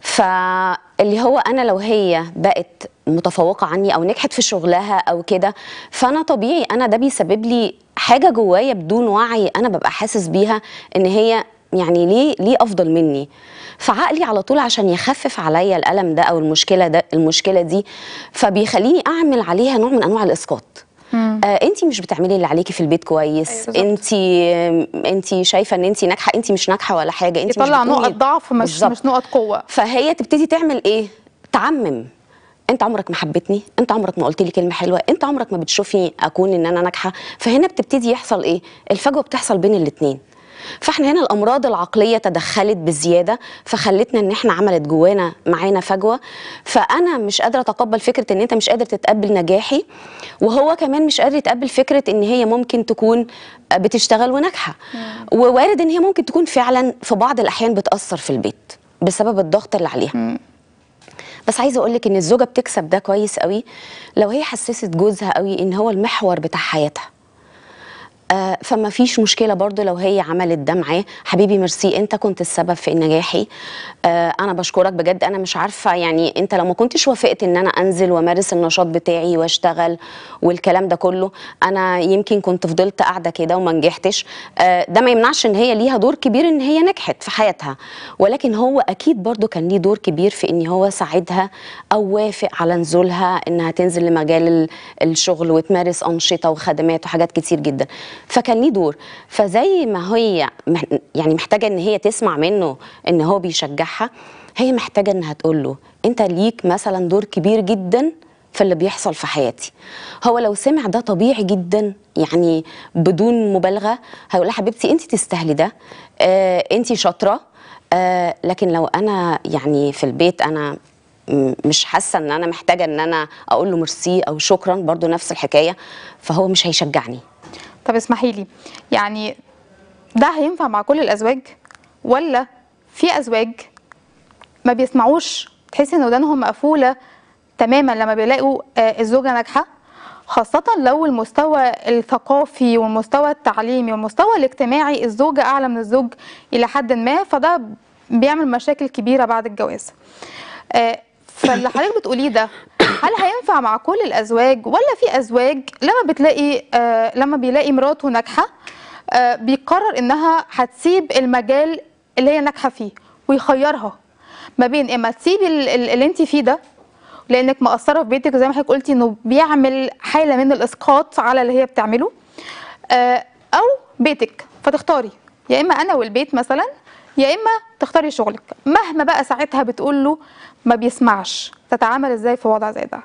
فاللي هو أنا لو هي بقت متفوقة عني أو نجحت في شغلها أو كده فأنا طبيعي أنا ده بيسبب لي حاجة جوايا بدون وعي أنا ببقى حاسس بيها إن هي يعني ليه ليه أفضل مني. فعقلي على طول عشان يخفف عليا الألم ده أو المشكلة ده المشكلة دي فبيخليني أعمل عليها نوع من أنواع الإسقاط. انت مش بتعملي اللي عليكي في البيت كويس. أيوة انت انت شايفة ان انت ناجحة انت مش ناجحة ولا حاجة انت يطلع بتقومي- نقط ضعف مش بالظبط. مش نقط قوة. فهي تبتدي تعمل إيه؟ تعمم. انت عمرك ما حبيتني انت عمرك ما قلت لي كلمة حلوة انت عمرك ما بتشوفي اكون ان أنا ناجحة. فهنا بتبتدي يحصل إيه؟ الفجوة بتحصل بين الاتنين. فاحنا هنا الأمراض العقلية تدخلت بزيادة فخلتنا إن إحنا عملت جوانا معانا فجوة. فأنا مش قادرة أتقبل فكرة إن أنت مش قادر تتقبل نجاحي وهو كمان مش قادر يتقبل فكرة إن هي ممكن تكون بتشتغل وناجحة. ووارد إن هي ممكن تكون فعلا في بعض الأحيان بتأثر في البيت بسبب الضغط اللي عليها. بس عايزة أقول لك إن الزوجة بتكسب ده كويس قوي لو هي حسست جوزها قوي إن هو المحور بتاع حياتها. آه فما فيش مشكلة برضو لو هي عملت ده معاه. حبيبي ميرسي انت كنت السبب في نجاحي آه أنا بشكرك بجد. أنا مش عارفة يعني انت لو ما كنتش وافقت ان أنا انزل وامارس النشاط بتاعي واشتغل والكلام ده كله أنا يمكن كنت فضلت قاعدة كده وما نجحتش. آه ده ما يمنعش ان هي ليها دور كبير ان هي نجحت في حياتها. ولكن هو أكيد برضو كان ليه دور كبير في ان هو ساعدها أو وافق على نزولها انها تنزل لمجال ال- الشغل وتمارس أنشطة وخدمات وحاجات كتير جدا. فكان ليه دور. فزي ما هي يعني محتاجة إن هي تسمع منه إن هو بيشجعها هي محتاجة إنها تقول له أنت ليك مثلا دور كبير جدا في اللي بيحصل في حياتي. هو لو سمع ده طبيعي جدا يعني بدون مبالغة هيقول لها حبيبتي أنت تستاهلي ده آه أنت شاطرة آه لكن لو أنا يعني في البيت أنا مش حاسة إن أنا محتاجة إن أنا أقول له ميرسي أو شكرا برضو نفس الحكاية فهو مش هيشجعني. طب اسمحي لي يعني ده هينفع مع كل الأزواج ولا في أزواج ما بيسمعوش تحسي إن ودانهم مقفولة تماما لما بيلاقوا آه، الزوجة ناجحة خاصة لو المستوى الثقافي والمستوى التعليمي والمستوى الاجتماعي الزوجة أعلى من الزوج إلى حد ما فده بيعمل مشاكل كبيرة بعد الجواز. آه، فاللي حضرتك بتقوليه ده هل هينفع مع كل الأزواج؟ ولا في أزواج لما بتلاقي آه لما بيلاقي مراته ناجحة آه بيقرر إنها هتسيب المجال اللي هي ناجحة فيه ويخيرها ما بين إما تسيبي ال- ال- اللي انت فيه ده لأنك مقصرة في بيتك زي ما حضرتك قلتي إنه بيعمل حالة من الإسقاط على اللي هي بتعمله آه، أو بيتك فتختاري. يا إما أنا والبيت مثلا يا إما تختاري شغلك. مهما بقى ساعتها بتقول له ما بيسمعش. تتعامل إزاي في وضع زي ده؟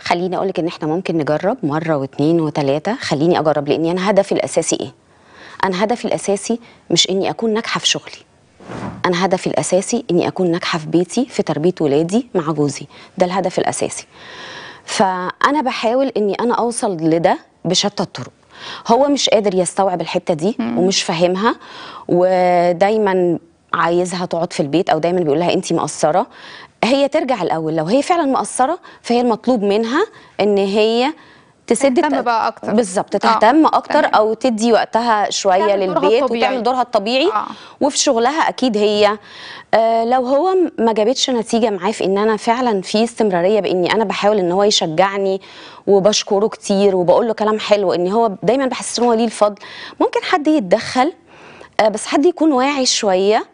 خليني أقولك إن إحنا ممكن نجرب مرة واثنين وثلاثه خليني أجرب لأني أنا هدفي الأساسي إيه؟ أنا هدفي الأساسي مش إني أكون ناجحة في شغلي. أنا هدفي الأساسي إني أكون ناجحة في بيتي في تربية ولادي مع جوزي. ده الهدف الأساسي. فأنا بحاول إني أنا أوصل لده بشتى الطرق. هو مش قادر يستوعب الحتة دي ومش فاهمها ودايما عايزها تقعد في البيت أو دايما بيقول لها انت مقصرة. هي ترجع الأول لو هي فعلا مقصرة فهي المطلوب منها إن هي تسد تهتم بقى أكتر. بالظبط آه، تهتم أكتر تمام. أو تدي وقتها شوية دورها للبيت الطبيعي. وتعمل دورها الطبيعي آه. وفي شغلها أكيد هي آه لو هو ما جابتش نتيجة معاه في إن أنا فعلا في استمرارية بإني أنا بحاول إن هو يشجعني وبشكره كتير وبقول له كلام حلو إن هو دايما بحس إن هو ليه الفضل ممكن حد يتدخل آه بس حد يكون واعي شوية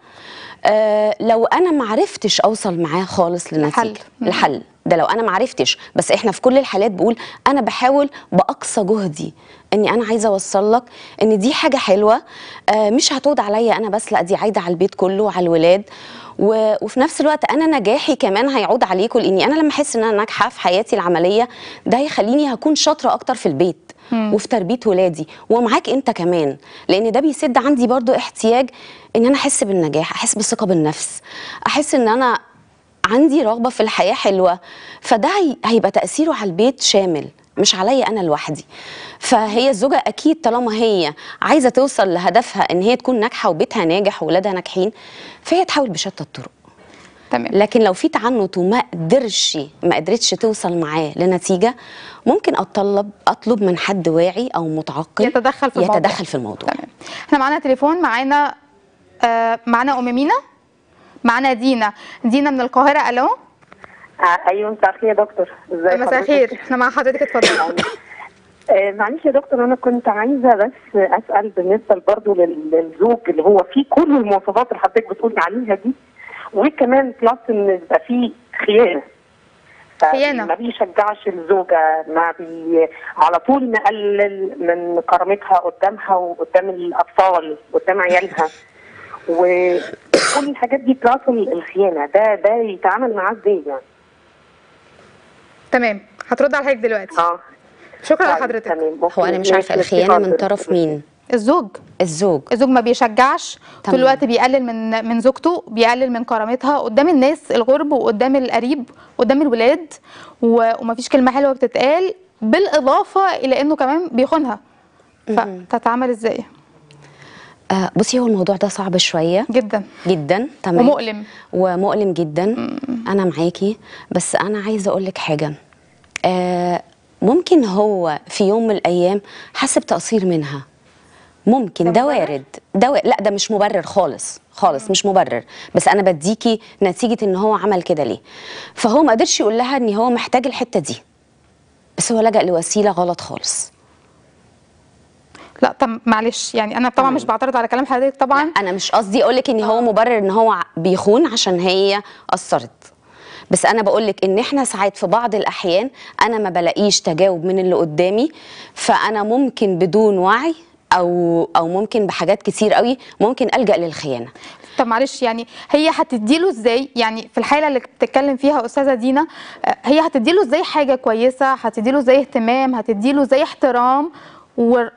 آه لو أنا ما عرفتش أوصل معاه خالص لنتيجة لحل. مم. الحل ده لو أنا ما عرفتش بس إحنا في كل الحالات بقول أنا بحاول بأقصى جهدي إني أنا عايزة أوصل لك إن دي حاجة حلوة آه مش هتعود عليا أنا بس لأ دي عايدة على البيت كله وعلى الولاد. وفي نفس الوقت أنا نجاحي كمان هيعود عليكم لأني أنا لما أحس إن أنا ناجحة في حياتي العملية ده هيخليني هكون شاطرة أكتر في البيت وفي تربية ولادي ومعاك أنت كمان لأن ده بيسد عندي برضو احتياج إن أنا أحس بالنجاح أحس بالثقه بالنفس أحس إن أنا عندي رغبة في الحياة حلوة فده هي- هيبقى تأثيره على البيت شامل. مش عليا أنا لوحدي. فهي الزوجة أكيد طالما هي عايزة توصل لهدفها إن هي تكون ناجحة وبيتها ناجح وولادها ناجحين فهي تحاول بشتى الطرق. تمام. لكن لو في تعنت وما قدرش ما قدرتش توصل معاه لنتيجة ممكن اطلب أطلب من حد واعي أو متعقل يتدخل في الموضوع. يتدخل في الموضوع. تمام. إحنا معانا تليفون معانا آه معانا أم مينا؟ معانا دينا. دينا من القاهرة ألو؟ أيوه مساء الخير يا دكتور. ازي مساء؟ الخير. إحنا مع حضرتك اتفضلي <laughs> آه، معلش يا دكتور أنا كنت عايزة بس أسأل بالنسبة برضه لل- للزوج اللي هو فيه كل المواصفات اللي حضرتك بتقولي عليها دي وكمان plus إن يبقى فيه خيانة. خيانة. ما بيشجعش الزوجة ما بي على طول مقلل من كرامتها قدامها وقدام الأطفال قدام عيالها. <laughs> وكل الحاجات دي plus الخيانة. ده ده يتعامل معاه إزاي يعني؟ تمام. هترد على حضرتك دلوقتي. آه. شكرا طيب، لحضرتك تمام. هو أنا مش عارفة الخيانة من طرف مين؟ الزوج. الزوج. الزوج ما بيشجعش. طول. الوقت بيقلل من من زوجته بيقلل من كرامتها قدام الناس الغرب وقدام القريب قدام الولاد و- ومفيش كلمة حلوة بتتقال بالإضافة إلى إنه كمان بيخونها. فتتعامل إزاي؟ آه بصي هو الموضوع ده صعب شوية. جدا. جدا. تمام. ومؤلم. ومؤلم جدا. أنا معاكي. بس أنا عايزة أقول لك حاجة. ممكن هو في يوم من الأيام حس بتقصير منها. ممكن ده؟ وارد. ده و... لا ده مش مبرر خالص خالص مش مبرر. بس أنا بديكي نتيجة إن هو عمل كده ليه. فهو ما قدرش يقول لها إن هو محتاج الحتة دي. بس هو لجأ لوسيلة غلط خالص. لا طب معلش يعني أنا طبعا مش بعترض على كلام حضرتك طبعا؟ أنا مش قصدي أقول لك إن هو مبرر إن هو بيخون عشان هي قصرت. بس أنا بقول لك إن إحنا ساعات في بعض الأحيان أنا ما بلاقيش تجاوب من اللي قدامي فأنا ممكن بدون وعي أو أو ممكن بحاجات كتير قوي ممكن ألجأ للخيانة. طب معلش يعني هي هتديله إزاي؟ يعني في الحالة اللي بتتكلم فيها أستاذة دينا آه، هي هتديله إزاي حاجة كويسة؟ هتديله إزاي اهتمام؟ هتديله إزاي احترام؟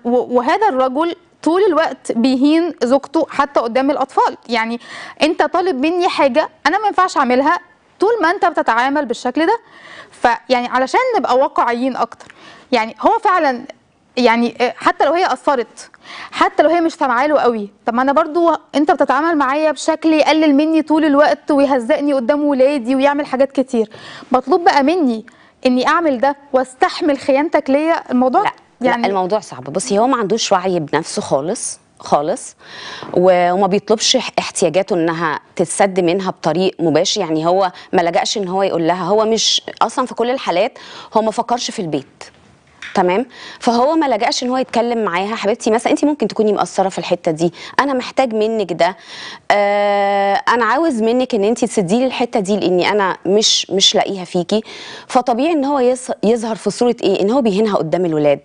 وهذا الرجل طول الوقت بيهين زوجته حتى قدام الأطفال. يعني أنت طالب مني حاجة أنا ما ينفعش أعملها طول ما انت بتتعامل بالشكل ده فيعني علشان نبقى واقعيين أكتر يعني هو فعلا يعني حتى لو هي اثرت حتى لو هي مش سامعه له قوي طب ما أنا برضو أنت بتتعامل معايا بشكل يقلل مني طول الوقت ويهزقني قدام ولادي ويعمل حاجات كتير. مطلوب بقى مني إني أعمل ده وأستحمل خيانتك ليا؟ الموضوع لا يعني الموضوع صعب. بصي هو ما عندوش وعي بنفسه خالص. خالص وما بيطلبش اح- احتياجاته انها تتسد منها بطريق مباشر. يعني هو ما لجأش ان هو يقول لها. هو مش أصلا في كل الحالات هو ما فكرش في البيت. تمام؟ فهو ما لجأش ان هو يتكلم معاها. حبيبتي مثلا انت ممكن تكوني مقصرة في الحتة دي. أنا محتاج منك ده. آه أنا عاوز منك إن انت تسدي لي الحتة دي لإني أنا مش مش لاقيها فيكي. فطبيعي إن هو يظ- يظهر في صورة إيه؟ إن هو بيهينها قدام الولاد.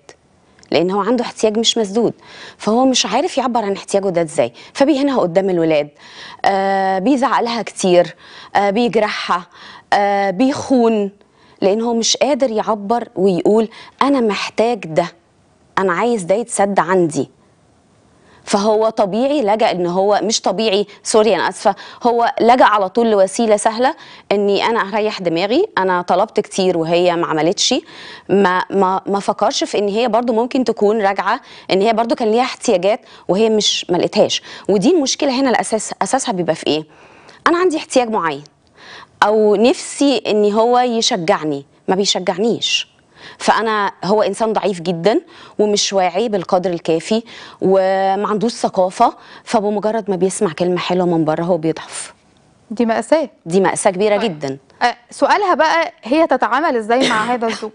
لأن هو عنده احتياج مش مسدود. فهو مش عارف يعبر عن احتياجه ده إزاي. فبيهينها قدام الولاد. آه بيزعق لها كتير. آه بيجرحها. آه بيخون. لأن هو مش قادر يعبر ويقول أنا محتاج ده. أنا عايز ده يتسد عندي. فهو طبيعي لجأ إن هو مش طبيعي سوري أنا آسفة هو لجأ على طول لوسيلة سهلة إني أنا أريح دماغي. أنا طلبت كتير وهي ما عملتش. ما ما ما فكرش في إن هي برضو ممكن تكون راجعة إن هي برضو كان ليها احتياجات وهي مش ما لقيتهاش. ودي المشكلة هنا الأساس أساسها بيبقى في إيه؟ أنا عندي احتياج معين أو نفسي إن هو يشجعني ما بيشجعنيش. فأنا هو إنسان ضعيف جدا ومش واعي بالقدر الكافي وما عندوش ثقافة فبمجرد ما بيسمع كلمة حلوة من بره هو بيضعف دي مأساة. دي مأساة كبيرة جدا. آه، سؤالها بقى هي تتعامل إزاي مع هذا الزوج؟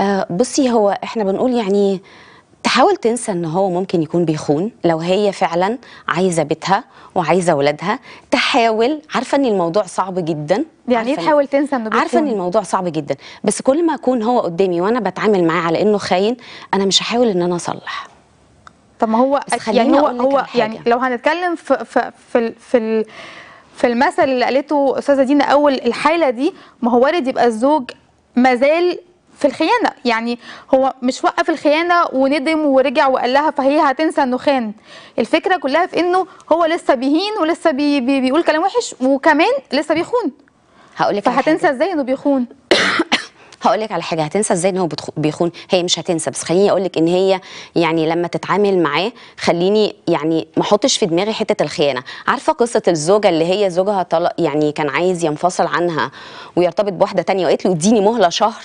آه بصي هو إحنا بنقول يعني تحاول تنسى إن هو ممكن يكون بيخون. لو هي فعلا عايزة بيتها وعايزة ولادها تحاول. عارفة إن الموضوع صعب جدا؟ يعني إيه تحاول تنسى إنه عارفة إن بيخون؟ الموضوع صعب جدا. بس كل ما أكون هو قدامي وأنا بتعامل معاه على إنه خاين أنا مش هحاول إن أنا أصلح. طب ما هو يعني هو هو. يعني لو هنتكلم في في في في في المثل اللي قالته أستاذة دينا أول الحالة دي ما هو وارد يبقى الزوج مازال في الخيانة. يعني هو مش وقف الخيانة وندم ورجع وقال لها فهي هتنسى إنه خان. الفكرة كلها في إنه هو لسه بيهين ولسه بي بي بيقول كلام وحش وكمان لسه بيخون. هقول لك فهتنسى. إزاي إنه بيخون؟ <coughs> هقول لك على حاجة. هتنسى إزاي إن هو بيخون؟ هي مش هتنسى. بس خليني أقول لك إن هي يعني لما تتعامل معاه خليني يعني ما أحطش في دماغي حتة الخيانة. عارفة قصة الزوجة اللي هي زوجها طلق يعني كان عايز ينفصل عنها ويرتبط بواحدة تانية وقالت له اديني مهلة شهر.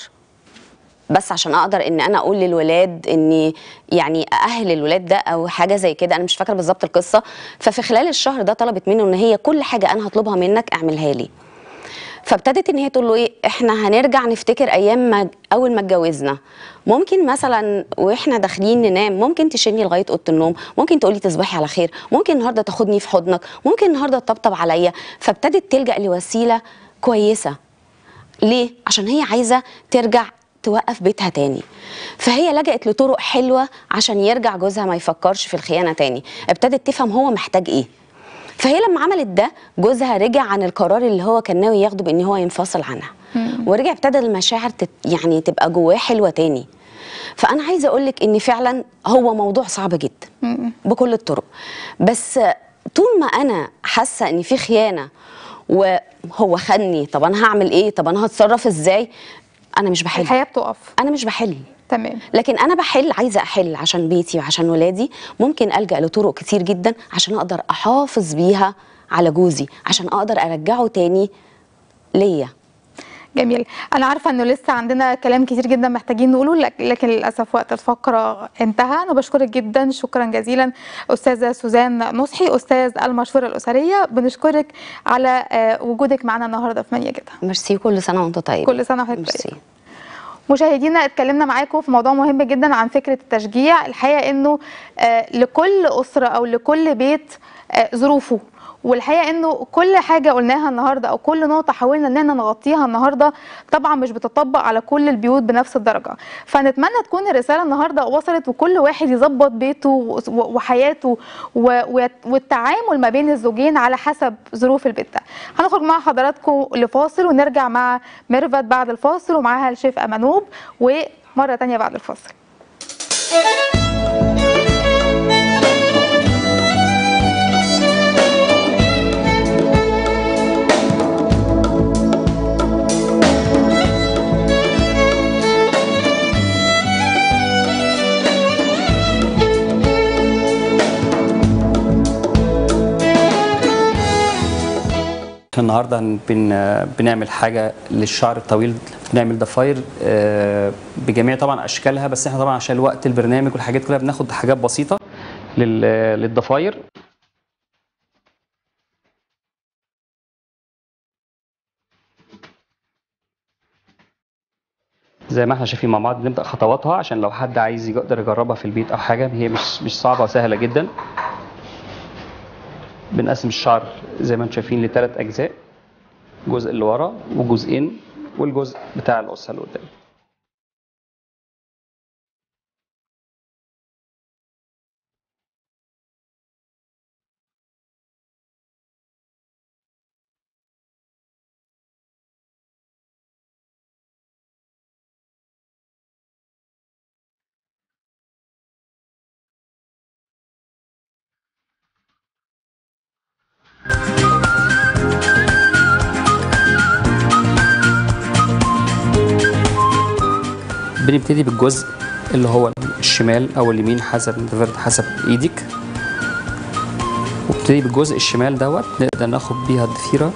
بس عشان أقدر إن أنا أقول للولاد إني يعني ااهل الولاد ده أو حاجة زي كده أنا مش فاكرة بالظبط القصة. ففي خلال الشهر ده طلبت منه إن هي كل حاجة أنا هطلبها منك أعملها لي. فابتدت إن هي تقول له إيه إحنا هنرجع نفتكر أيام ما أول ما اتجوزنا. ممكن مثلا وإحنا داخلين ننام ممكن تشيلني لغاية أوضة النوم ممكن تقولي تصبحي على خير ممكن النهارده تاخدني في حضنك ممكن النهارده تطبطب عليا. فابتدت تلجأ لوسيلة كويسة. ليه؟ عشان هي عايزة ترجع توقف بيتها تاني. فهي لجأت لطرق حلوة عشان يرجع جوزها ما يفكرش في الخيانة تاني. ابتدت تفهم هو محتاج إيه. فهي لما عملت ده جوزها رجع عن القرار اللي هو كان ناوي ياخده بإن هو ينفصل عنها. ورجع ابتدى المشاعر تت يعني تبقى جواه حلوة تاني. فأنا عايزة أقول لك إن فعلا هو موضوع صعب جدا بكل الطرق. بس طول ما أنا حاسة إن في خيانة وهو خدني طب أنا هعمل إيه؟ طب أنا هتصرف إزاي؟ أنا مش بحل. الحياة بتقف. أنا مش بحل. تمام. لكن أنا بحل عايزة أحل عشان بيتي وعشان ولادي. ممكن ألجأ لطرق كتير جدا عشان أقدر أحافظ بيها على جوزي عشان أقدر أرجعه تاني ليا. جميل. أنا عارفة إنه لسه عندنا كلام كتير جدا محتاجين نقوله لك- لكن للأسف وقت الفقرة انتهى. أنا بشكرك جدا. شكرا جزيلا أستاذة سوزان نصحي أستاذ المشوره الأسرية. بنشكرك على آه، وجودك معنا النهارده في منيا جدا. ميرسي كل سنة وانت طيب كل سنة وحضرتك ميرسي. طيب مشاهدينا اتكلمنا معاكم في موضوع مهم جدا عن فكرة التشجيع. الحقيقة إنه آه، لكل أسرة أو لكل بيت آه، ظروفه والحقيقة إنه كل حاجة قلناها النهارده أو كل نقطة حاولنا اننا نغطيها النهارده طبعا مش بتطبق على كل البيوت بنفس الدرجة. فنتمنى تكون الرسالة النهارده وصلت وكل واحد يظبط بيته وحياته والتعامل ما بين الزوجين على حسب ظروف البيت ده. هنخرج مع حضراتكم لفاصل ونرجع مع ميرفت بعد الفاصل ومعاها الشيف ابانوب ومرة تانية بعد الفاصل. النهارده بن بنعمل حاجة للشعر الطويل بنعمل ضفاير آه، بجميع طبعا أشكالها بس إحنا طبعا عشان وقت البرنامج والحاجات كلها بناخد حاجات بسيطة لل- للضفاير زي ما إحنا شايفين مع بعض نبدأ خطواتها عشان لو حد عايز يقدر يجربها في البيت أو حاجة هي مش مش صعبة وسهلة جدا. بنقسم الشعر زي ما أنتم شايفين لثلاث أجزاء الجزء اللي ورا وجزئين والجزء بتاع القصة اللي قدام. بنبتدي بالجزء اللي هو الشمال أو اليمين حسب حسب إيدك وابتدي بالجزء الشمال دوت نقدر ناخد بيها الضفيرة.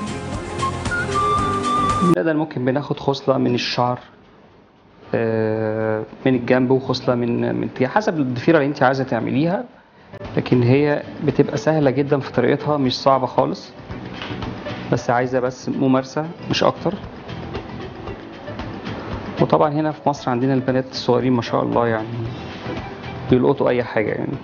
نقدر ممكن بناخد خصلة من الشعر آه، من الجنب وخصلة من من حسب الضفيرة اللي انت عايزة تعمليها. لكن هي بتبقى سهلة جدا في طريقتها مش صعبة خالص. بس عايزة بس ممارسة مش أكتر. وطبعا هنا في مصر عندنا البنات الصغيرين ما شاء الله يعني بيلقطوا أي حاجة يعني.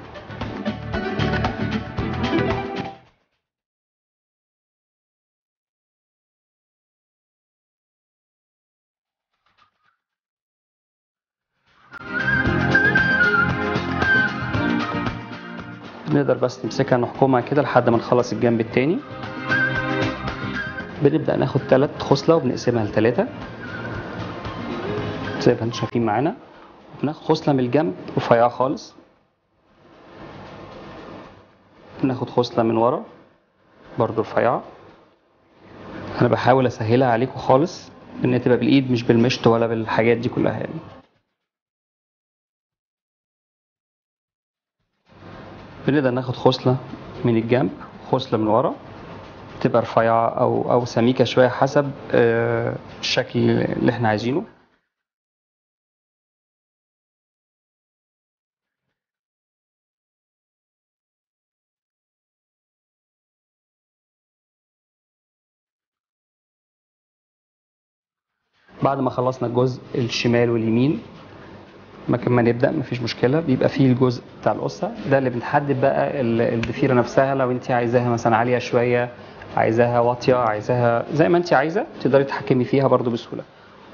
نقدر بس نمسكها نحكمها كده لحد ما نخلص الجنب التاني. بنبدأ ناخد تلات خصلة وبنقسمها لتلاتة. زي ما أنتم شايفين معانا. بناخد خصلة من الجنب رفيعة خالص. بناخد خصلة من ورا برضو رفيعة. أنا بحاول أسهلها عليكم خالص ان تبقى بالإيد مش بالمشط ولا بالحاجات دي كلها يعني. بنقدر ناخد خصلة من الجنب خصلة من ورا. تبقى رفيعة أو أو سميكة شوية حسب آه، الشكل اللي إحنا عايزينه. بعد ما خلصنا الجزء الشمال واليمين مكان ما نبدأ مفيش مشكلة. بيبقى فيه الجزء بتاع القصة ده اللي بنحدد بقى ال- الضفيرة نفسها. لو انت عايزاها مثلا عالية شوية عايزاها واطية عايزاها زي ما انت عايزة تقدري تتحكمي فيها برضو بسهولة.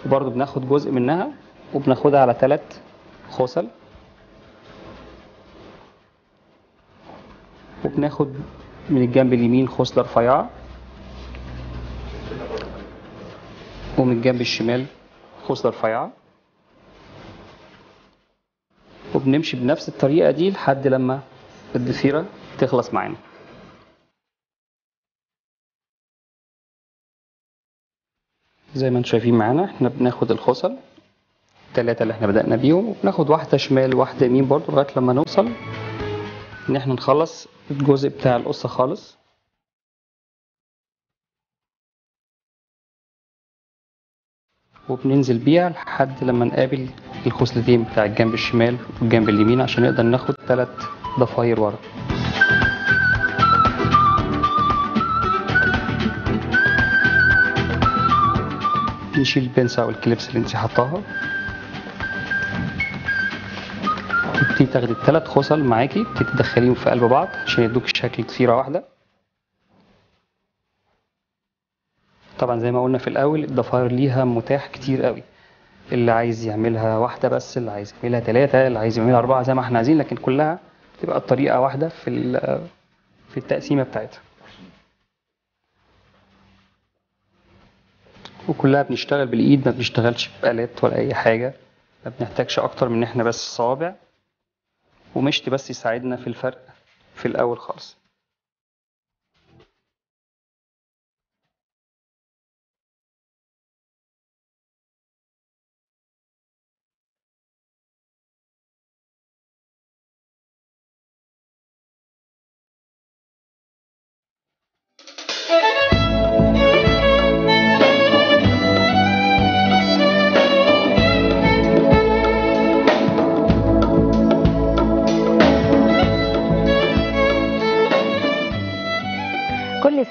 وبرضو بناخد جزء منها وبناخدها على ثلاث خصل. وبناخد من الجنب اليمين خصلة رفيعة. ومن الجنب الشمال. خصله رفيعه وبنمشي بنفس الطريقة دي لحد لما الضفيرة تخلص معانا. زي ما أنتم شايفين معانا إحنا بناخد الخصل. التلاتة اللي إحنا بدأنا بيهم. وبناخد واحدة شمال واحدة يمين برضو لغاية لما نوصل. إن إحنا نخلص الجزء بتاع القصة خالص. وبننزل بيها لحد لما نقابل الخصلتين بتاع الجنب الشمال والجنب اليمين عشان نقدر ناخد ثلاث ضفاير ورا. نشيل البنسة أو الكليبس اللي انت حطاها تبتدي تاخدي الثلاث خصل معاكي تبتدي تدخليهم في قلب بعض عشان يدوك شكل ضفيرة واحدة. طبعا زي ما قلنا في الأول الضفاير ليها متاح كتير قوي. اللي عايز يعملها واحدة بس اللي عايز يعملها ثلاثة اللي عايز يعملها أربعة زي ما إحنا عايزين لكن كلها تبقى الطريقة واحدة في في التقسيمة بتاعتها. وكلها بنشتغل بالإيد ما بنشتغلش بآلات ولا أي حاجة. ما بنحتاجش أكتر من إحنا بس صوابع. ومشط بس يساعدنا في الفرق في الأول خالص.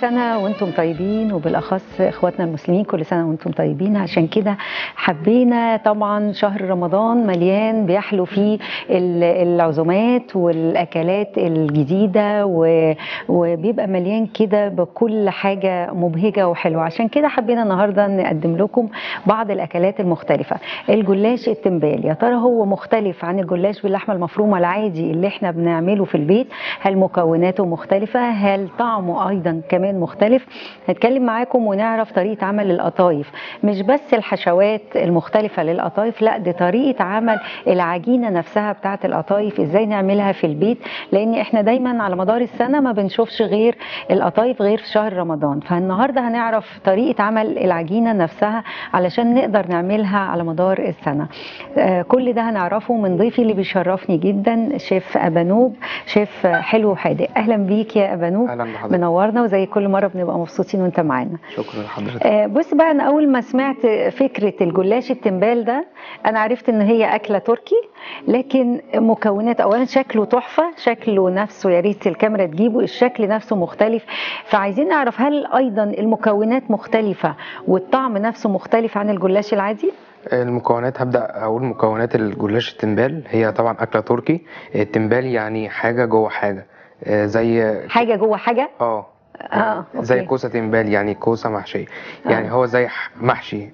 سنة وأنتم طيبين وبالأخص إخواتنا المسلمين كل سنة وأنتم طيبين. عشان كده حبينا طبعا شهر رمضان مليان بيحلو فيه ال- العزومات والأكلات الجديدة وبيبقى مليان كده بكل حاجة مبهجة وحلوة. عشان كده حبينا النهاردة نقدم لكم بعض الأكلات المختلفة. الجلاش التمبال يا ترى هو مختلف عن الجلاش باللحمة المفرومة العادي اللي إحنا بنعمله في البيت؟ هل مكوناته مختلفة؟ هل طعمه أيضا كمان مختلف هنتكلم معاكم ونعرف طريقة عمل القطايف. مش بس الحشوات المختلفة للقطايف لا دي طريقة عمل العجينة نفسها بتاعة القطايف إزاي نعملها في البيت. لأن إحنا دايما على مدار السنة ما بنشوفش غير القطايف غير في شهر رمضان. فالنهاردة هنعرف طريقة عمل العجينة نفسها علشان نقدر نعملها على مدار السنة. آه، كل ده هنعرفه من ضيفي اللي بيشرفني جدا شيف أبانوب. شيف حلو وحادق. أهلا بيك يا بحضرتك. منورنا وزي كل مرة بنبقى مبسوطين وانت معانا. شكرا لحضرتك. آه، بص بقى أنا أول ما سمعت فكرة الجلاش التمبال ده أنا عرفت إن هي أكلة تركي لكن مكونات اولا شكله تحفة شكله نفسه يا ريت الكاميرا تجيبه الشكل نفسه مختلف. فعايزين نعرف هل أيضا المكونات مختلفة والطعم نفسه مختلف عن الجلاش العادي؟ المكونات هبدأ أقول مكونات الجلاش التمبال هي طبعا أكلة تركي. التمبال يعني حاجة جوه حاجة آه، زي حاجة جوه حاجة؟ آه. آه زي. كوسة تمبال يعني كوسة محشية. يعني هو زي محشي.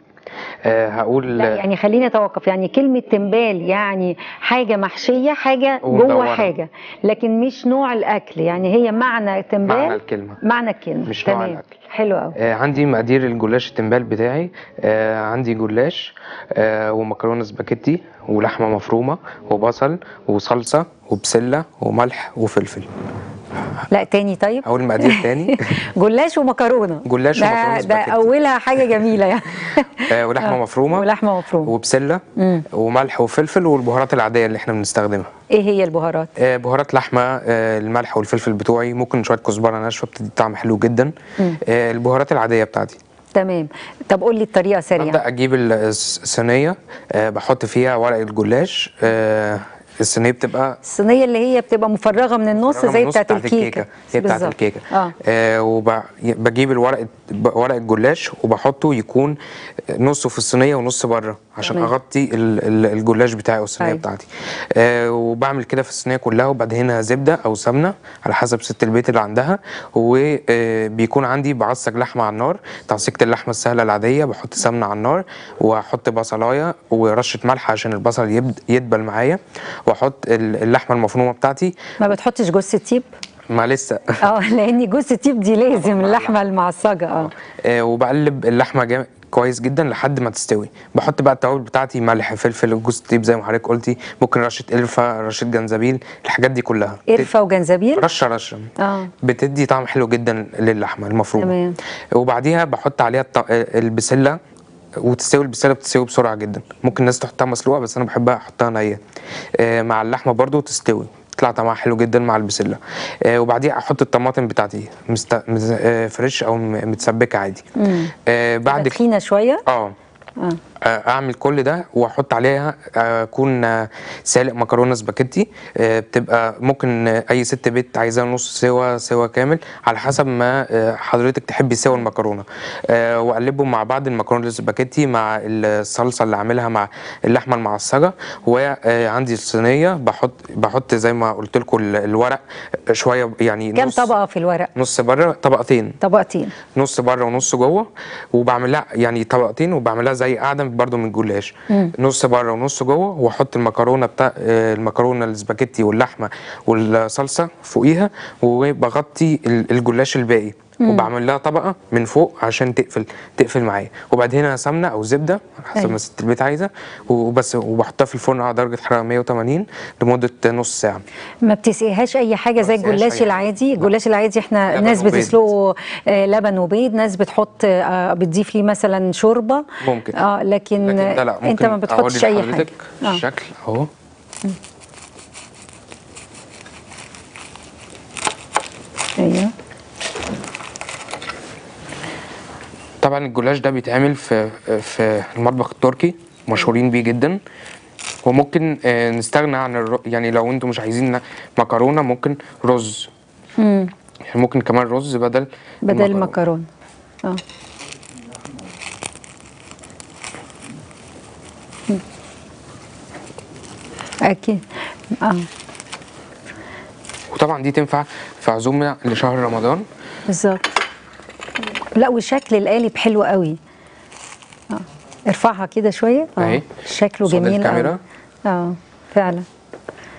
آه، هقول لا يعني خليني أتوقف. يعني كلمة تمبال يعني حاجة محشية حاجة جوه. حاجة. لكن مش نوع الأكل. يعني هي معنى تمبال معنى الكلمة. معنى الكلمة. مش نوع تمام. الأكل. حلو قوي آه، عندي مقادير الجلاش التمبال بتاعي. آه، عندي جلاش آه، ومكرونة سباكيتي ولحمة مفرومة وبصل وصلصة وبسلة وملح وفلفل. لا تاني طيب؟ هقول مقادير تاني؟ <laughs> جلاش ومكرونة. جلاش ده ومكرونة ده سباكيتي. أولها حاجة جميلة يعني. <laughs> آه، ولحمة مفرومة. ولحمة مفرومة. وبسلة. مم. وملح وفلفل والبهارات العادية اللي إحنا بنستخدمها. إيه هي البهارات؟ آه، بهارات لحمة آه، الملح والفلفل بتوعي. ممكن شوية كزبرة ناشفة بتدي طعم حلو جدا. آه، البهارات العادية بتاعتي. تمام. طب قول لي الطريقة سريعة. ببدأ أجيب ال- الس- الصينية. آه، بحط فيها ورق الجلاش. آه، الصينية بتبقى الصينية اللي هي بتبقى مفرغة من النص زي بتاعت الكيكة. هي بتاعت. الكيكة. آه. آه وبجيب الورق ورق الجلاش وبحطه يكون نصه في الصينية ونص بره. عشان تمام. أغطي ال- ال- الجلاش بتاعي أو الصينيه أيوة. بتاعتي. آه وبعمل كده في الصينيه كلها وبدهنها زبدة أو سمنة على حسب ست البيت اللي عندها وبيكون عندي بعصج لحمة على النار. تعصيجة اللحمة السهلة العادية بحط سمنة على النار وأحط بصلاية ورشة ملح عشان البصل يبد- يدبل معايا. وأحط ال- اللحمة المفرومة بتاعتي. ما بتحطش جوز الطيب ما لسه. آه لأن جوز الطيب دي لازم <laughs> اللحمة المعصجة آه. آه، وبقلب اللحمة جامد. كويس جدا لحد ما تستوي. بحط بقى التوابل بتاعتي ملح فلفل وجوز الطيب زي ما حضرتك قلتي ممكن رشة قرفه رشة جنزبيل الحاجات دي كلها. قرفه وجنزبيل؟ رشة رشة. آه. بتدي طعم حلو جدا للحمة المفرومة. تمام. وبعديها بحط عليها الط- البسلة وتستوي البسلة بتستوي بسرعة جدا. ممكن الناس تحطها مسلوقة بس أنا بحبها أحطها نية. آه، مع اللحمة برضو تستوي. تطلع طعمها حلو جدا مع البسلة. آه، وبعديها أحط الطماطم بتاعتي مست... مز... آه، فريش أو متسبكة عادي. آه، بعد تخينة شوية؟ آه. أعمل كل ده وأحط عليها آه، أكون آه، سالق مكرونة سباكيتي. آه، بتبقى ممكن آه، أي ست بيت عايزاها نص سوا سوا كامل على حسب ما آه، حضرتك تحبي سوا المكرونة. آه، وأقلبهم مع بعض المكرونة السباكيتي مع الصلصة اللي عاملها مع اللحمة المعصجة. وعندي الصينيه بحط بحط زي ما قلت لكم الورق شوية يعني كم نص طبقة في الورق؟ نص برة طبقتين. طبقتين. نص برة ونص جوه وبعملها يعني طبقتين وبعملها زي قاعدة برضو من الجلاش. نص بره ونص جوه واحط المكرونة بتاع آه، المكرونة السباكيتي واللحمة والصلصة فوقيها وبغطي ال- الجلاش الباقي. وبعمل لها طبقة من فوق عشان تقفل تقفل معايا. وبعدين سمنة أو زبدة حسب أيوة. ما ست البيت عايزة. وبس وبحطها في الفرن على درجه حرارة 180 لمدة نص ساعة. ما بتسقيهاش أي حاجة زي الجلاش. العادي؟ الجلاش العادي إحنا ناس. بتسلقه آه، لبن وبيض ناس بتحط آه، بتضيف ليه مثلا شوربة. ممكن. آه لكن, لكن لا ممكن أنت ما بتحطش أي حاجة. آه. الشكل أهو. أيوه. طبعا الجلاش ده بيتعمل في في المطبخ التركي مشهورين بيه جدا. وممكن آه، نستغنى عن الر... يعني لو أنتم مش عايزين مكرونة ممكن رز. مم. يعني ممكن كمان رز بدل بدل. المكرونة. آه. أكيد. آه. وطبعا دي تنفع في عزومة لشهر رمضان. بالظبط. لا والشكل القالب حلو قوي. آه. ارفعها كده شوية. آه. شكله جميل. قوي. آه فعلا.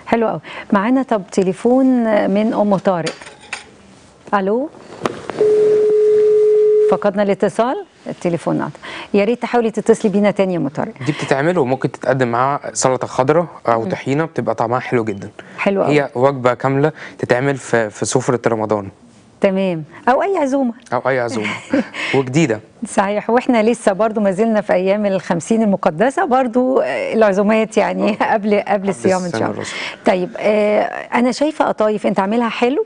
حلو قوي. معانا طب تليفون من أم طارق. ألو؟ فقدنا الاتصال. التليفون قطع. يا ريت تحاولي تتصلي بينا تاني يا أم طارق. دي بتتعمل وممكن تتقدم معاها سلطة خضراء أو طحينة بتبقى طعمها حلو جدا. حلو قوي. هي وجبة كاملة تتعمل في في سفرة رمضان. تمام. أو أي عزومة. أو أي عزومة. وجديدة. <laughs> صحيح. وإحنا لسه برضو ما زلنا في أيام الخمسين المقدسة برضو آه، العزومات يعني <laughs> قبل قبل الصيام إن شاء الله. طيب آه أنا شايفة قطايف أنت عاملها حلو.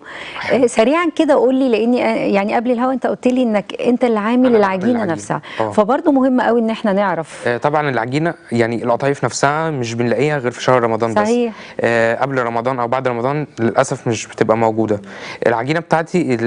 آه سريعا كده قول لي لأني آه، يعني قبل الهوا أنت قلت لي إنك أنت اللي عامل العجينة. نفسها. آه. فبرضو مهم قوي إن إحنا نعرف. آه، طبعا العجينة يعني القطايف نفسها مش بنلاقيها غير في شهر رمضان بس. صحيح. آه، قبل رمضان أو بعد رمضان للأسف مش بتبقى موجودة. العجينة بتاعتي آه،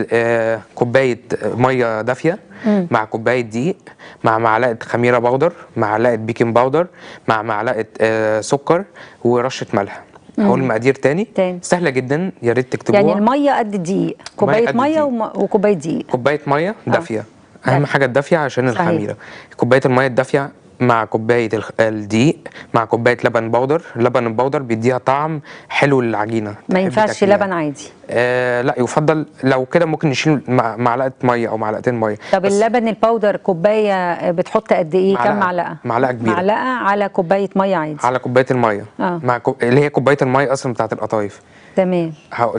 كوباية مية دافية مم. مع كوباية دقيق مع معلقة خميرة powder معلقة baking powder مع معلقة آه، سكر ورشة ملح. هقول المقادير تاني. تاني. سهلة جدا يا ريت تكتبوها. يعني المية قد الدقيق كوباية مية وكوباية دقيق. كوباية مية دافية. أهم حاجة الدافية عشان صحيح. الخميرة. كوباية المية الدافية مع كوباية الدقيق مع كوباية لبن بودر لبن البودر بيديها طعم حلو للعجينة. ما ينفعش. لبن عادي. آه لا يفضل لو كده ممكن نشيل مع- معلقة مية أو معلقتين مية. طب اللبن ال powder كوباية بتحط قد إيه؟ كام معلقة. معلقة؟ معلقة كبيرة. معلقة على كوباية مية عادي. على كوباية المية. آه. مع كو... اللي هي كوباية المية أصلا بتاعت القطايف. تمام.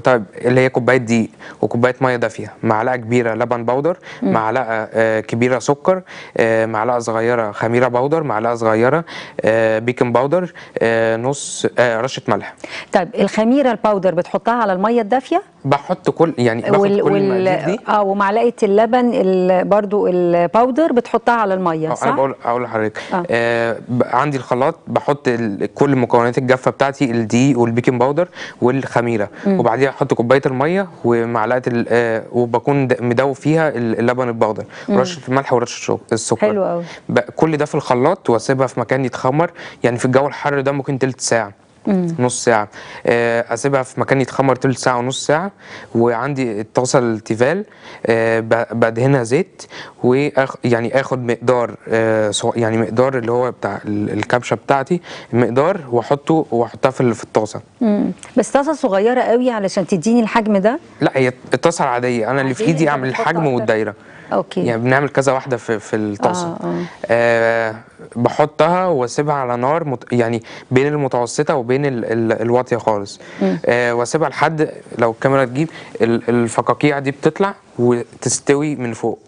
طيب اللي هي كوباية دقيق وكوباية مية دافية معلقة كبيرة لبن powder مم. معلقة آه، كبيرة سكر آه، معلقة صغيرة خميرة powder معلقة صغيرة آه، baking powder آه، نص آه، رشة ملح. طيب الخميرة ال powder بتحطها على المية الدافية؟ بحط كل يعني باخد كل المقادير دي. آه ومعلقة اللبن ال... برضو ال powder بتحطها على المية أو صح؟ أنا بقول أقول لحضرتك آه. آه عندي الخلاط بحط ال- كل مكونات الجافة بتاعتي الدقيق وال baking powder والخميرة مم. وبعديها أحط كوباية المية ومعلقة آه وبكون مدوب فيها ال- اللبن ال powder. مم. ورشه الملح ورشة السكر. حلو قوي كل ده في الخلاط وأسيبها في مكان يتخمر. يعني في الجو الحر ده ممكن تلت ساعة. مم. نص ساعة. آه، أسيبها في مكان يتخمر تلت ساعة ونص ساعة وعندي الطاسة التيفال آه، بدهنها زيت وآخ يعني آخد مقدار آه، يعني مقدار اللي هو بتاع ال- الكبشة بتاعتي مقدار وأحطه وأحطها في في الطاسة. مم. بس طاسة صغيرة قوي علشان تديني الحجم ده؟ لا هي الطاسة العادية. أنا اللي في أعمل بتحط الحجم أكتر. والدايرة. أوكي. يعني بنعمل كذا واحدة في في الطاسة. آه آه. آه بحطها واسيبها على نار مت... يعني بين المتوسطة وبين ال... ال... الواطية خالص. آه واسيبها لحد لو الكاميرا تجيب ال... الفقاقيع دي بتطلع وتستوي من فوق.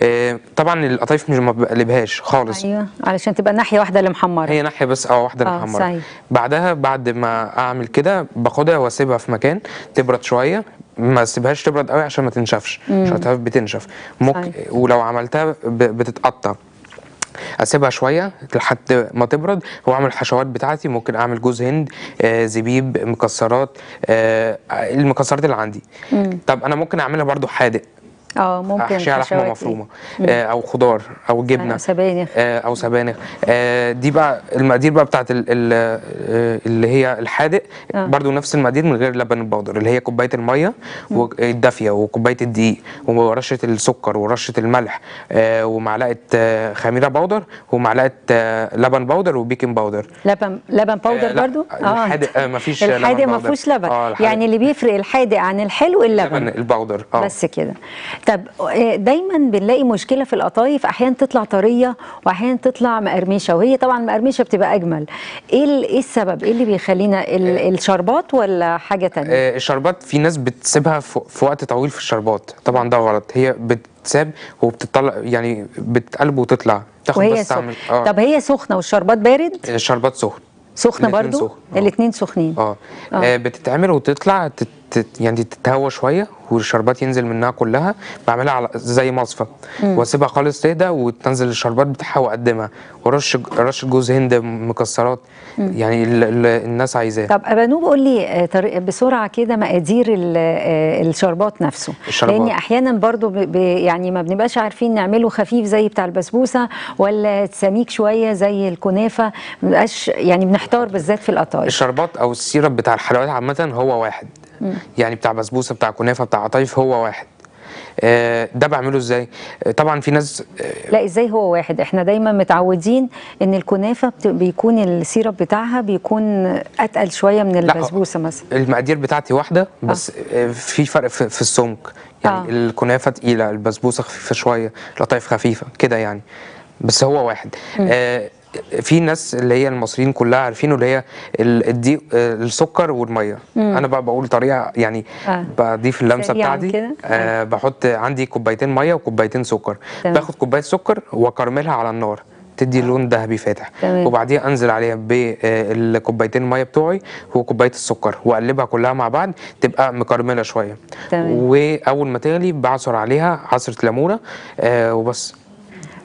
آه طبعا القطايف مش ما بقلبهاش خالص. أيوه علشان تبقى الناحيه واحدة اللي محمره هي ناحية بس أو واحدة آه محمره صحيح. بعدها بعد ما أعمل كده باخدها واسيبها في مكان تبرد شوية. ما أسيبهاش تبرد قوي عشان ما تنشفش. عشان بتنشف. ممكن صحيح. ولو عملتها ب... بتتقطع. أسيبها شوية لحد ما تبرد. واعمل الحشوات بتاعتي ممكن أعمل جوز هند آه زبيب مكسرات آه المكسرات اللي عندي. مم. طب أنا ممكن أعملها برضو حادق. آه ممكن احشيها لحمه مفرومة. إيه؟ آه أو خضار أو جبنة. آه، سبانخ. آه، أو سبانخ. آه، دي بقى المقادير بقى بتاعت ال- ال- آه، اللي هي الحادق. آه. برضو نفس المقادير من غير لبن البودر اللي هي كوباية المية والدافية وكوباية الدقيق ورشة السكر ورشة الملح آه، ومعلقة آه، خميرة powder ومعلقة آه، لبن powder و baking powder لبن لبن آه، لا، برضو؟ الحادق آه، مفيش لبن الحادق ما. فيهوش لبن. آه، الحادق. يعني اللي بيفرق الحادق عن الحلو اللبن. لبن ال powder. آه. بس كده. طب آه، دايما بنلاقي مشكلة في القطايف أحيانا تطلع طرية واحيانا تطلع مقرمشة وهي طبعا المقرمشه بتبقى أجمل. إيه إيه السبب؟ إيه اللي بيخلينا ال- الشربات ولا حاجة تانية؟ آه، الشربات في ناس بتسيبها في وقت طويل في الشربات. طبعا ده غلط. هي بتساب وبتطلع يعني بتقلب وتطلع. تاخد وهي بس تعمل آه طب هي سخنة والشربات بارد؟ الشربات سخن. سخنة برضو؟ آه. الاثنين سخنين. آه. آه. آه، بتتعمل وتطلع تت يعني تتهوى شوية والشربات ينزل منها كلها بعملها على زي مصفى. واسيبها خالص تهدى وتنزل الشربات بتاعها وأقدمها ورش رش جوز هند مكسرات مم. يعني ال- ال- الناس عايزاه طب ابانوب قول لي آه، بسرعة كده مقادير آه، الشربات نفسه الشربات. لأن أحيانا برضو يعني ما بنبقاش عارفين نعمله خفيف زي بتاع البسبوسة ولا سميك شوية زي الكنافة ما يعني بنحتار بالذات في القطايف الشربات أو السيرب بتاع الحلويات عامة هو واحد. يعني بتاع بسبوسة بتاع كنافة بتاع قطايف هو واحد. آه، ده بعمله إزاي؟ آه، طبعا في ناس آه، لا إزاي هو واحد؟ إحنا دايما متعودين إن الكنافة بيكون السيرب بتاعها بيكون أتقل شوية من البسبوسة مثلا. المقادير بتاعتي واحدة بس آه، في فرق في, في السمك. يعني آه. الكنافة تقيلة البسبوسة خفيفة شوية القطايف خفيفة كده يعني. بس هو واحد. آه في ناس اللي هي المصريين كلها عارفينه اللي هي ال- الدقيق آه، السكر والمية مم. أنا بقى بقول طريقة يعني آه. بضيف اللمسة بتاعتي كده؟ آه بحط عندي كوبايتين مية وكوبايتين سكر تمام. باخد كوباية سكر وأكرملها على النار تدي لون ذهبي فاتح تمام. وبعديها أنزل عليها بالكوبايتين الميه بتوعي وكوباية السكر وأقلبها كلها مع بعض تبقى مكرملة شوية تمام. وأول ما تغلي بعصر عليها عصرة ليمونة آه وبس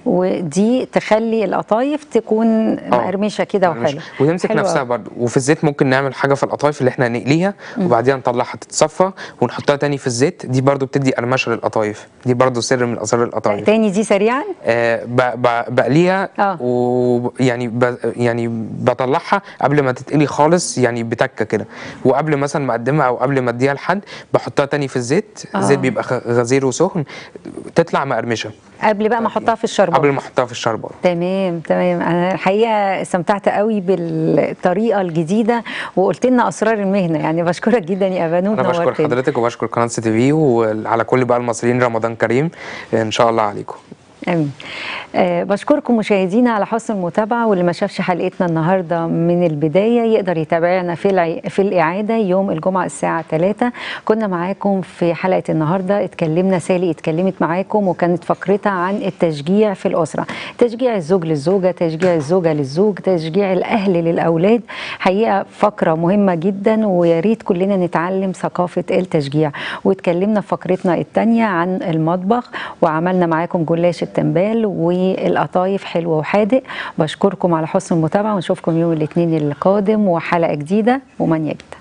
ودي تخلي القطايف تكون مقرمشة كده وحلوة. وتمسك نفسها. برضه وفي الزيت ممكن نعمل حاجة في القطايف اللي إحنا نقليها مم. وبعديها نطلعها تتصفى ونحطها تاني في الزيت. دي برضه بتدي قرمشة للقطايف. دي برضه سر من اسرار القطايف. تاني دي سريعا؟ آه ب- ب- بقليها ويعني ب... يعني بطلعها قبل ما تتقلي خالص يعني بتكة كده. وقبل مثلا ما أقدمها أو قبل ما أديها لحد بحطها تاني في الزيت. آه. الزيت بيبقى غزير وسخن تطلع مقرمشة. قبل بقى ما أحطها في الشربات. قبل ما أحطها في الشربات تمام تمام. أنا الحقيقة استمتعت قوي بالطريقة الجديدة وقلت لنا أسرار المهنة. يعني بشكرك جدا يا ابانوب أنا بشكر. حضرتك وبشكر قناة CTV وعلى كل بقى المصريين رمضان كريم. إن شاء الله عليكم. أمين. آه بشكركم مشاهدينا على حسن المتابعة واللي ما شافش حلقتنا النهارده من البداية. يقدر يتابعنا في. في الإعادة يوم الجمعة الساعة 3 كنا معاكم في حلقة النهارده. اتكلمنا سالي اتكلمت معاكم وكانت فقرتها عن التشجيع في الأسرة. تشجيع الزوج للزوجة تشجيع الزوجة للزوج تشجيع الأهل للأولاد. حقيقة فقرة مهمة جدا ويا ريت كلنا نتعلم ثقافة التشجيع. واتكلمنا في فقرتنا الثانية عن المطبخ وعملنا معاكم جلاش التنبال والقطايف حلوة وحادق. بشكركم على حسن المتابعة ونشوفكم يوم الاثنين القادم وحلقة جديدة ومن يجد.